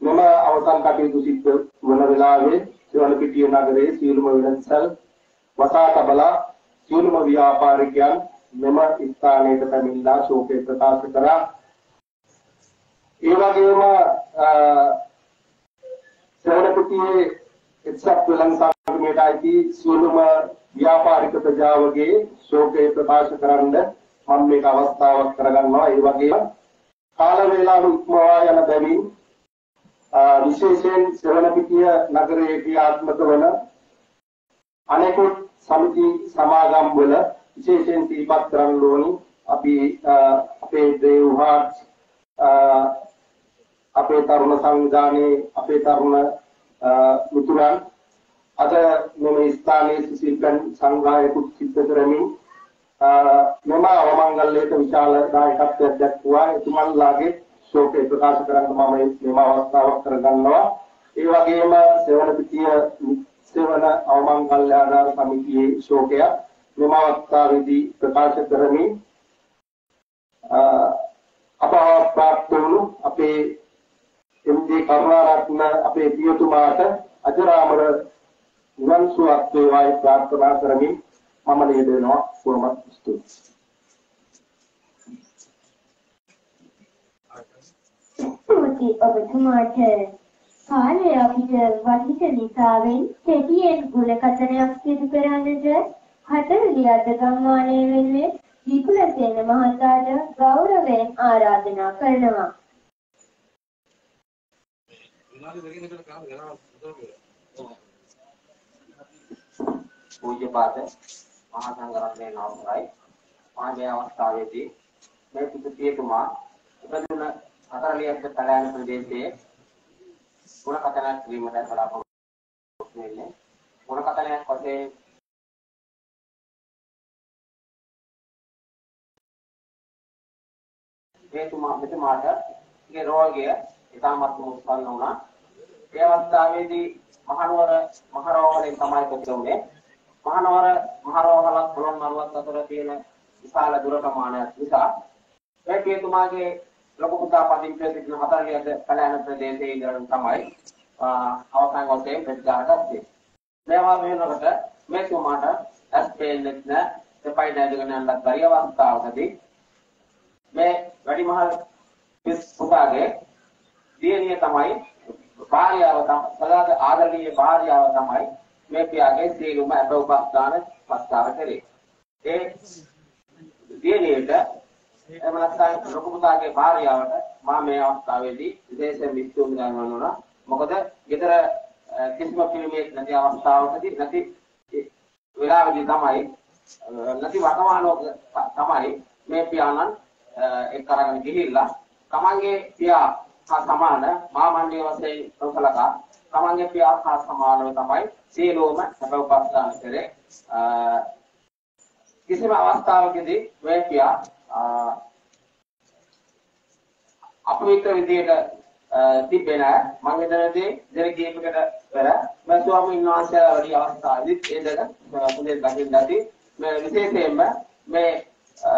මෙම අවසන් කටයුතු සිද්ධ වන වෙලාවේ සෝනපිටිය නගරයේ සියලුම වෙළඳසල් වසා තබලා සියලුම ව්‍යාපාරිකයන් මෙම ස්ථානයට පැමිණලා ශෝකය ප්‍රකාශ කරා. ඒ වගේම සෝනපුටියේ එක්සත් වෙළඳ සංගමයට අයිති සියලුම ව්‍යාපාරික ප්‍රජාවගේ ශෝකය ප්‍රකාශ කරන්න මම මේක අවස්ථාවක් කරගන්නවා. ඒ වගේම කාල වේලාව ඉක්මවා යන බැවින් විශේෂයෙන් සෝනපුටිය නගරයේ ක්‍රියාත්මක වන අනෙකුත් සමිති සමාගම් වල විශේෂයෙන් සිහිපත් කරන්න ඕනි අපි අපේ දේවහත් අපේ තරුණ සංවිධානයේ අපේ තරුණ මිතුරන් අද මෙම ස්ථානයේ සිසිල්පන් සංග්‍රහයකුත් සිද්ධ කරමින් මෙම අවමංගල්‍යයට විශාල දායකත්වයක් දක්වුවා එතුමන්ලාගේ ශෝකය ප්‍රකාශ කරන්න මම මෙම අවස්ථාවක් කරගන්නවා ඒ වගේම සෙවන පිටිය සෙවන අවමංගල්‍යාදාර සමිතියේ ශෝකයක් මෙම අවස්ථාවේදී ප්‍රකාශ කරමින් අපව ප්‍රාප්ත වුණු අපේ එම්.ඩී. කරුණාරත්න අපේ පියතුමාට අජරාමර නිවන් සුවක් වේවායි ප්‍රාර්ථනා කරමින් මම නේද වෙනවා කොහොමද ස්තුතියි. ස්තුති ඔබතුමාට. කාලය අපිට වටිත නිසාවෙන් කෙටියෙන් ගුණ කතනයක් සිදු කරන්නට හතරලි අද ගම්මානයේ වෙනුවෙන් විපුලසේන මහතාට ගෞරවයෙන් ආරාධනා කරනවා. පූජ්‍යපාද මහා සංඝරත්නයේ නමයි මාගේ අවස්ථාවේදී මේ පිටුතියතුමා උපදින හතරලියත් කලයන් ප්‍රදේශයේ ගුණ කතනක් කිරීමට බලාපොරොත්තු වෙන්නේ ගුණ කතනයක් වශයෙන් හේතුමා මෙතුමාට ඒ රෝගය ඉතාමත් උත්පන්න වුණා. ඒ අවස්ථාවේදී මහනුවර මහරෝහලෙන් තමයි ප්‍රතිගමනේ. මහනුවර මහරෝහල පොළොන්නරුවත් අතර තියෙන විශාල දුර ප්‍රමාණයක් නිසා ඒ හේතුමාගේ ලොකු පුතා පදිංචි සිටින හතරලියද කලයන ප්‍රදේශයේ ඉඳන් තමයි අවසන් වශයෙන් ප්‍රතිකාර ගත්තේ. මේවා වෙනකොට මේ තුමාට ඇස් පේන්නේ නැහැ. දෙපයි නැදගෙන යන්නත් බැරි අවස්ථාවකදී මේ වැඩිමහල් පුතාගේ දියණිය තමයි භාර්යාව තමයි සදාද ආදරණීය භාර්යාව තමයි මේ පියාගේ සීලුම අප උපස්ථාන පස්තාව කරේ. ඒ දියණියට එහෙම නැත්නම් ලොකු පුතාගේ භාර්යාවට මා මේ අවස්ථාවේදී විශේෂ මිත්තුන් ගන්වනවා. මොකද ගෙදර කිසිම පිළිමයක් නැති අවස්ථාවකදී නැති වෙලාවෙදී තමයි නැති වර්තමානෝක තමයි මේ පියාණන් එක් අරගෙන ගිහිල්ලා තමන්ගේ පියා හා සමාන මාමණ්ඩිය වශයෙන් නොසලකා තමන්ගේ පියා හා සමානව තමයි සියලුම සැප උපස්ථාන කරේ. කිසිම අවස්ථාවකදී මේ පියා අපවිත්‍ර විදියට තිබෙන මම හිතනදී දෙන කීපයකට පෙර මම ස්වාමීන් වහන්සේලා වැඩි අවස්ථාවේදී ඒ දෙක හොඳින් දකින්න ඇති මේ විශේෂයෙන්ම මේ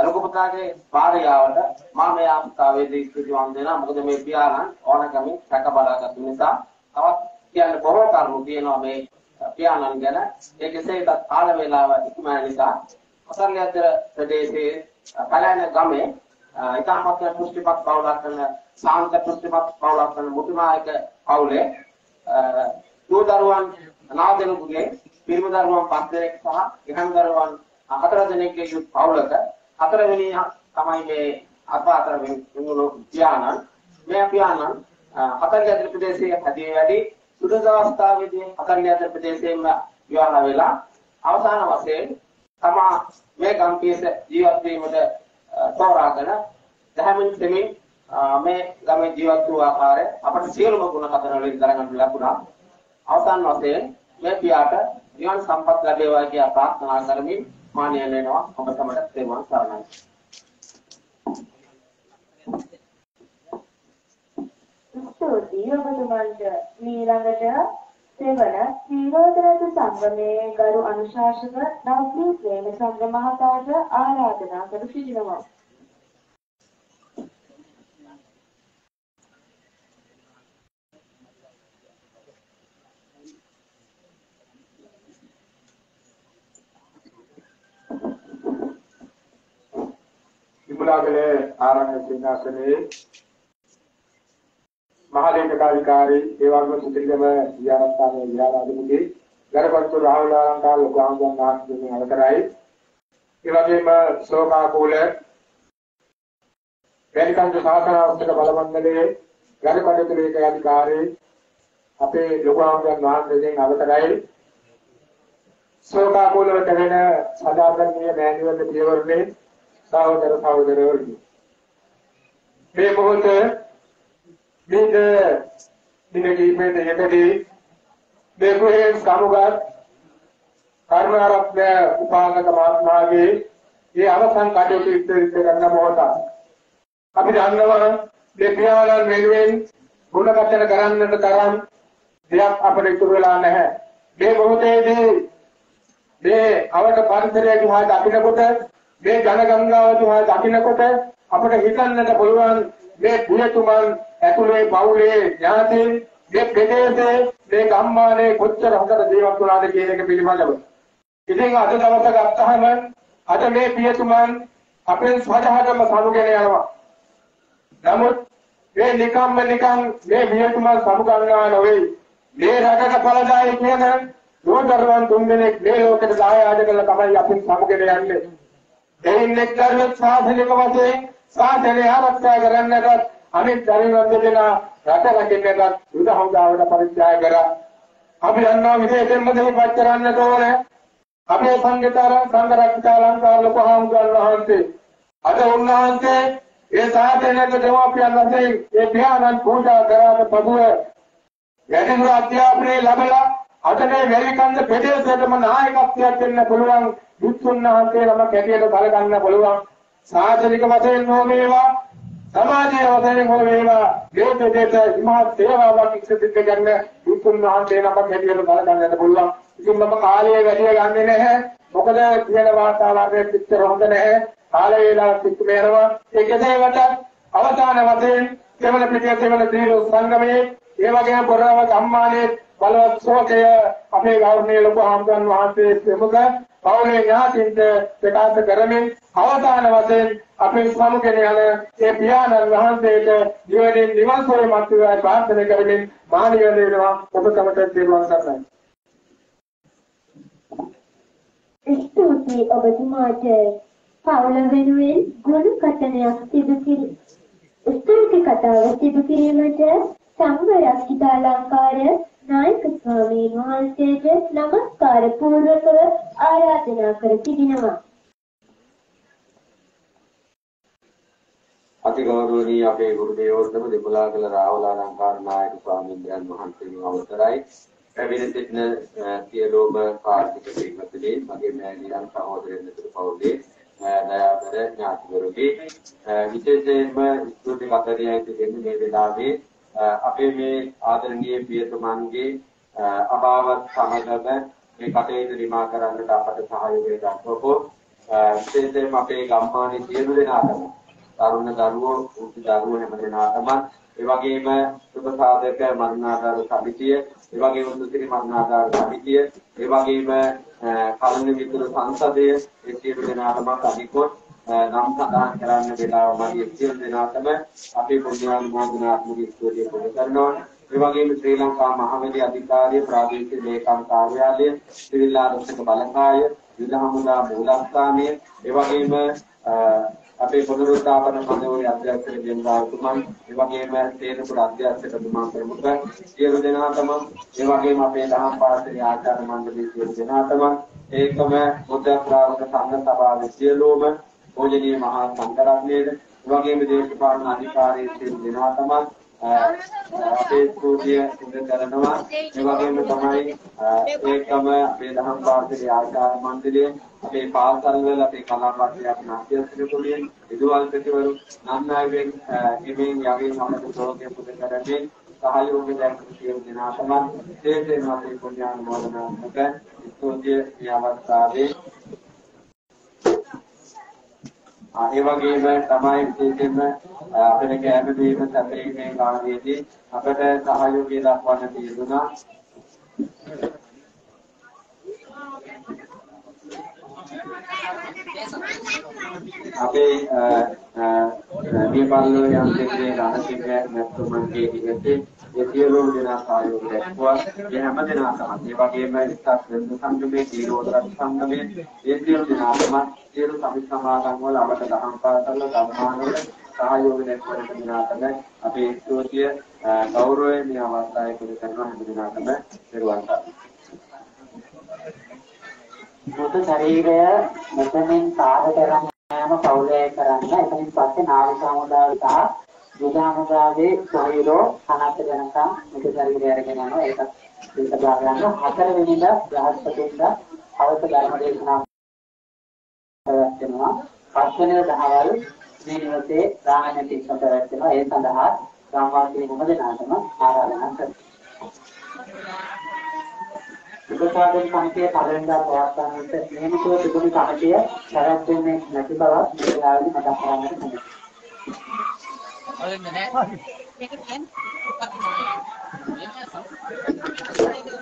ලොකුපුතාගේ පාරියාවට මම මේ අවස්ථාවේදී ස්තුතිවන්ත වෙනවා මොකද මේ පියාණන් ඕනකමින් රැක බලාගත් නිසා තවත් කියන්න බොහෝ කරුණු තියෙනවා මේ පියාණන් ගැන. ඒ කෙසේත් කාල වේලාව ඉක්මන නිසා අසල්යතර ප්‍රදේශයේ පළයන ගමේ ඉතාමත් පුෂ්ටිපත් පවුලක් කරන සාන්ත පුෂ්ටිපත් පවුලක් කරන මුතුනායක පවුලේ දූ දරුවන් නව දෙනෙකුගේ පිරිමි දරුවන් පස් දෙනෙක් සහ ඉහන් දරුවන් හතර දෙනෙක්ගේ යුත් පවුලක හතරවෙනි තමයි මේ අත අතර වෙනුණු පියාණන්. මේ පියාණන් හතරගේ අතර ප්‍රදේශයේ හැදී වැඩි සුදුසු අවස්ථාවේදී හතරගේ අතර ප්‍රදේශයෙන්ම විවාහ වෙලා අවසාන වශයෙන් තමා මේ ගම්පියස ජීවත් වීමට තෝරාගෙන දැහැමින් දෙමින් මේ ගමේ ජීවත් වූ ආකාරය අපට සියලුම ගුණ කතන වලින් දරගන්න ලැබුණා. අවසාන වශයෙන් මේ පියාට නිවන් සම්පත් ලැබේවා කියලා ප්‍රාර්ථනා කරමින් මානිය වෙනවා ඔබ තමයි තේරුම් සරණයි. ස්තුතියි ඔබතුමන්ට ඊළඟට සෙවන සීලෝදරත සංගමයේ ගරු අනුශාසක නව්ලී ප්‍රේමචන්ද්‍ර මහතාට ආරාධනා කර සිටිනවා. විමුලාගලේ ආරණ්‍ය සේනාසනයේ මහලේකකාරිකාරී ඒ වගේම සුතිරිගම විහාරස්ථානයේ විහාරාධිපති ගරපත්තු රාහුල අලංකාර ලෝකාංගම් මහත්මයන් අවතරයි. ඒ වගේම ශෝකාකූල වෙනිකන්ද සාසනාවස්තක බලමණ්ඩලයේ ගරපත්තු ලේකාරිකාරී අපේ ලෝකාංගම් මහත්මයන් අවතරයි. ශෝකාකූලව කරන සදාතනීය මෑණිවරණ පියවරනේ සහෝදර සහෝදරවරුනි. මේ මොහොතේ මේක දින කීපයක යටදී මේ කුහේ සමුගත් කර්මාරත්න උපාසක මහත්මයාගේ මේ අවසන් කටයුතු ඉදිරියට කරන මොහොත අපි දන්නවා මේ පියාණන් වෙනුවෙන් ගුණකථන කරන්නට තරම් දෙයක් අපිට ඉතුරු වෙලා නැහැ. මේ මොහොතේදී මේ අවට පරිසරය දිහා දකිනකොට මේ ජන ගංගාව දිහා දකිනකොට අපිට හිතන්නට පුළුවන් මේ පුයතුමන් ඇතුලේ පවුලේ ඥාතීන් මේ ප්‍රදේශයේ මේ ගම්මානයේ කොච්චර හොඳට ජීවත් වුණාද කියන එක පිළිබඳව. ඉතින් අද දවස ගත්තාම අද මේ පියතුමන් අපෙන් සහජහටම සමුගෙන යනවා. නමුත් මේ නිකම්ම නිකම් මේ පියතුමන් සමුගන්නවා නොවේ. මේ රටට පළදායි කියන දෝදරුවන් තුන්දෙනෙක් මේ ලෝකෙට දායාද කළ තමයි අපින් සමුගෙන යන්නේ. එයින් එක්තරත් සාධනික වශයෙන් සාධනය ආරක්ෂා කරන්නට අනිත් දරුවන් දෙදෙනා රට රකින්නට යුද හමුදාවට පරිත්‍යාග කරා. අපි දන්නවා විශේෂයෙන්ම දෙහිපත් කරන්නට ඕනේ. අපේ සංගීතර සංඝ රක්ෂිතා ලංකාව ලොකු හමුදුන් වහන්සේ. අද උන්වහන්සේ ඒ සාධනයක දෙමාපියන් වශයෙන් ඒ පියාණන් පූජා කරාට පසුව වැඩිදුර අධ්‍යාපනය ලැබලා අද මේ වැලිකන්ද ප්‍රදේශයටම නායකත්වයක් දෙන්න පුළුවන් දුක්ඛුන් වහන්සේ නම කැටියට බලගන්න පුළුවන් සාසනික වශයෙන් හෝ වේවා සමාජීය වශයෙන් හෝ වේවා. දේශ දේශ මහත් සේවාවක් ඉක්සිත කරන දුක්ඛුන් වහන්සේ නම කැටියට බලගන්නට පුළුවන්. ඉතින් මම කාලය වැඩි ගන්නෙ නැහැ. මොකද කියන වාතාවරණය පිටතර හොඳ නැහැ. කාලය වේලා පිට වෙනවා ඒකේ වට අවසාන වශයෙන් සෙවන පිටිය සෙවන දීල සංගමයේ ඒ වගේම පොරව ගම්මානයේ බලවත් ශෝකය අපේ ගෞරවනීය ලොකු හාමුදුරන් වහන්සේ ප්‍රමුඛ පවුලේ ඥාතින්ට ප්‍රකාශ කරමින් අවසාන වශයෙන් අපේ සමුගෙන යන ඒ පියාණන් වහන්සේට ජීවනින් නිවන් සුවය මතුවයි ප්‍රාර්ථනා කරමින් මානිය දෙනවා ඔබ සමට දේවාන් කරන්නයි. ස්තුතියි ඔබතුමාට පවුල වෙනුවෙන් ගුණ කටනයක් සිදු කිරි. ස්තුති කතාව සිදු කිරීමට සංඝ අලංකාර නායක ස්වාමීන් වහන්සේට নমස්කාර පූර්වකව ආරාධනා කර සිටිනවා. අතිගෞරවනීය අපේ ගුරු දේවෝත්තම දෙපළාකල රාවලාලංකාර නායක ස්වාමීන් වහන්සේගෙන් අවසරයි. පැමිණ සිටින සියලුම කාර්මික පින්වත්නි මගේ මෑණියන් සහෝදරයන් ඇතුළු පවුලේ දයාබර ඥාතිවරුගේ විශේෂයෙන්ම ස්තුති කතරියයි දෙන්නේ මේ වෙලාවේ අපේ මේ ආදරණීය පියතුමන්ගේ අභාවත් සමගම මේ කටයුතු නිමා කරන්නට අපට සහයෝගය දක්වපු විශේෂයෙන්ම අපේ ගම්මානයේ සියලු දෙනාටම තරුණ දරුවෝ උන්ති දරුවෝ හැම දෙනාටම ඒ වගේම සුබ සාධක මරණාධාර සමිතිය ඒ වගේම සුසිරි මරණාධාර සමිතිය ඒ වගේම කලන මිතුරු සංසදය ඒ සියලු දෙනාටම අධිකොත් නම් සඳහන් කරන්න වෙලාව මගේ සියලු දෙනාටම අපේ පුණ්‍යානුමෝදනාත්මක ස්තුතිය පුද කරනවා. ඒ වගේම ශ්‍රී ලංකා මහවැලි අධිකාරිය ප්‍රාදේශීය ලේකම් කාර්යාලය සිවිල් ආරක්ෂක බලකාය යුද හමුදා මූලස්ථානය ඒ වගේම අපේ පුනරුත්ථාපන මණ්ඩලයේ අධ්‍යක්ෂක ජෙනරාල්තුමන් ඒ වගේම තේරපුර අධ්‍යක්ෂකතුමන් ප්‍රමුඛ සියලු දෙනාටම ඒ වගේම අපේ දහම් පාසලේ ආචාර්ය මණ්ඩලයේ සියලු දෙනාටම ඒකම බුද්ධ ශ්‍රාවක සංඝ සභාවේ සියලුම පූජනීය මහා සංඝරත්නයේ ඒ වගේම දේශපාලන අධිකාරී සියලු දෙනාටම අපේ ස්තුතිය සිදු කරනවා. ඒ වගේම තමයි ඒකම අපේ දහම් පාසලේ ආචාර්ය මණ්ඩලයේ අපේ පාසල්වල අපේ කලා පත්‍රයක් අධ්‍යක්ෂකතුමිය විදුහල්පතිවරු නන්නායගෙන් එමින් යමින් අපේ සෝකේ පුද කරන්නේ සහයෝගය දැක්වූ සියලු දෙනාටම විශේෂයෙන්ම අපේ පුණ්‍යානුමෝදනාත්මක ස්තුතිය මේ අවස්ථාවේ ඒ වගේම තමයි විශේෂයෙන්ම අපේ කැම දීම සැපීමේ කාලයේදී අපට සහයෝගය දක්වන්න තියදුනා. අපේ දීපල්ලෝ යම් දෙකේ රාජික නැත්තුමන්ගේ දිගටේ ඒ සියලු දෙනා සහයෝගය දක්වා ඒ හැම දෙනාටම ඒ වගේම ඉස්තාක් වෙන සංගමේ දීරෝදරත් සංගමේ ඒ සියලු දෙනාටම සියලු සමිත සමාගම් වල අපට දහම් පාසල් ධර්මාන වල සහයෝගය දක්වන දිනාටම අපේ ස්තුතිය ගෞරවයෙන් මේ අවස්ථාවේ පුද කරන හැම දිනාටම පෙරවන් මුතු ශරීරය මෙතනින් පාද කරන් යෑම පෞලය කරන්න එතනින් පස්සේ නාවික හමුදාව සහ යුද හමුදාවේ සොහිරෝ අනත් ජනකම් මුතු ශරීරය අරගෙන යනවා. ඒක ඒක දාගන්න හතර වෙනිදා බ්‍රහස්පතින්දා අවස ධර්ම දේශනා කරනවා. පස්වෙනි දහවල් මේ නිවසේ රාමණ්‍ය තිස්සම කරනවා ඒ සඳහා ගම්වාසී හැම දෙනාටම ආරාධනා කරනවා. උපසාදන සමිතිය පළවෙනිදා පවත්වන්නට නියමිතව තිබුණු කමිටිය පැවැත්වෙන්නේ නැති බව මේ වෙලාවේදී මතක් කරගන්නට කැමතියි.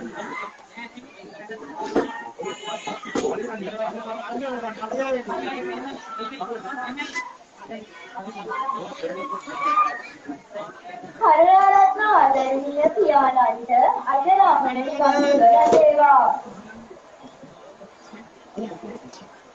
හරරත්න ආදරණීය පියාණන්ට අජරාමර සම්මුඛ ලැබේවා.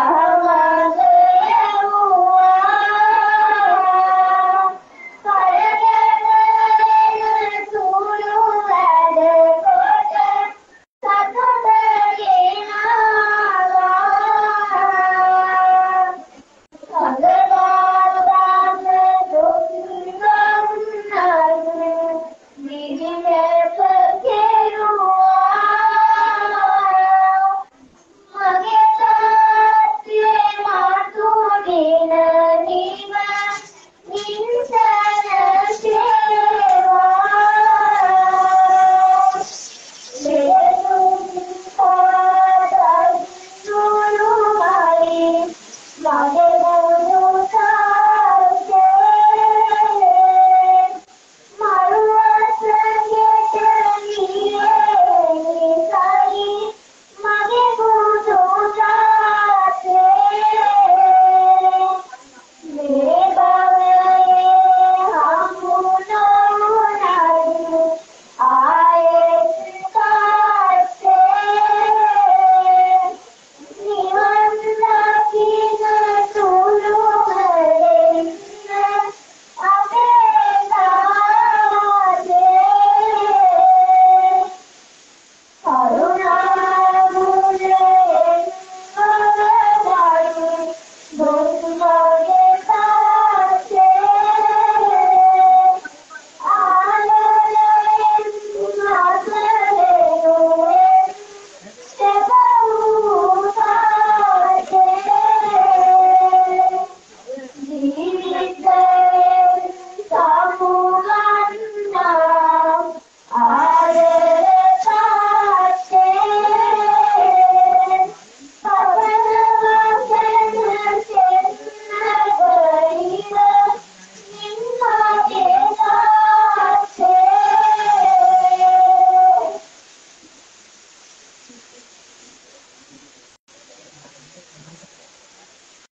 Hallelujah.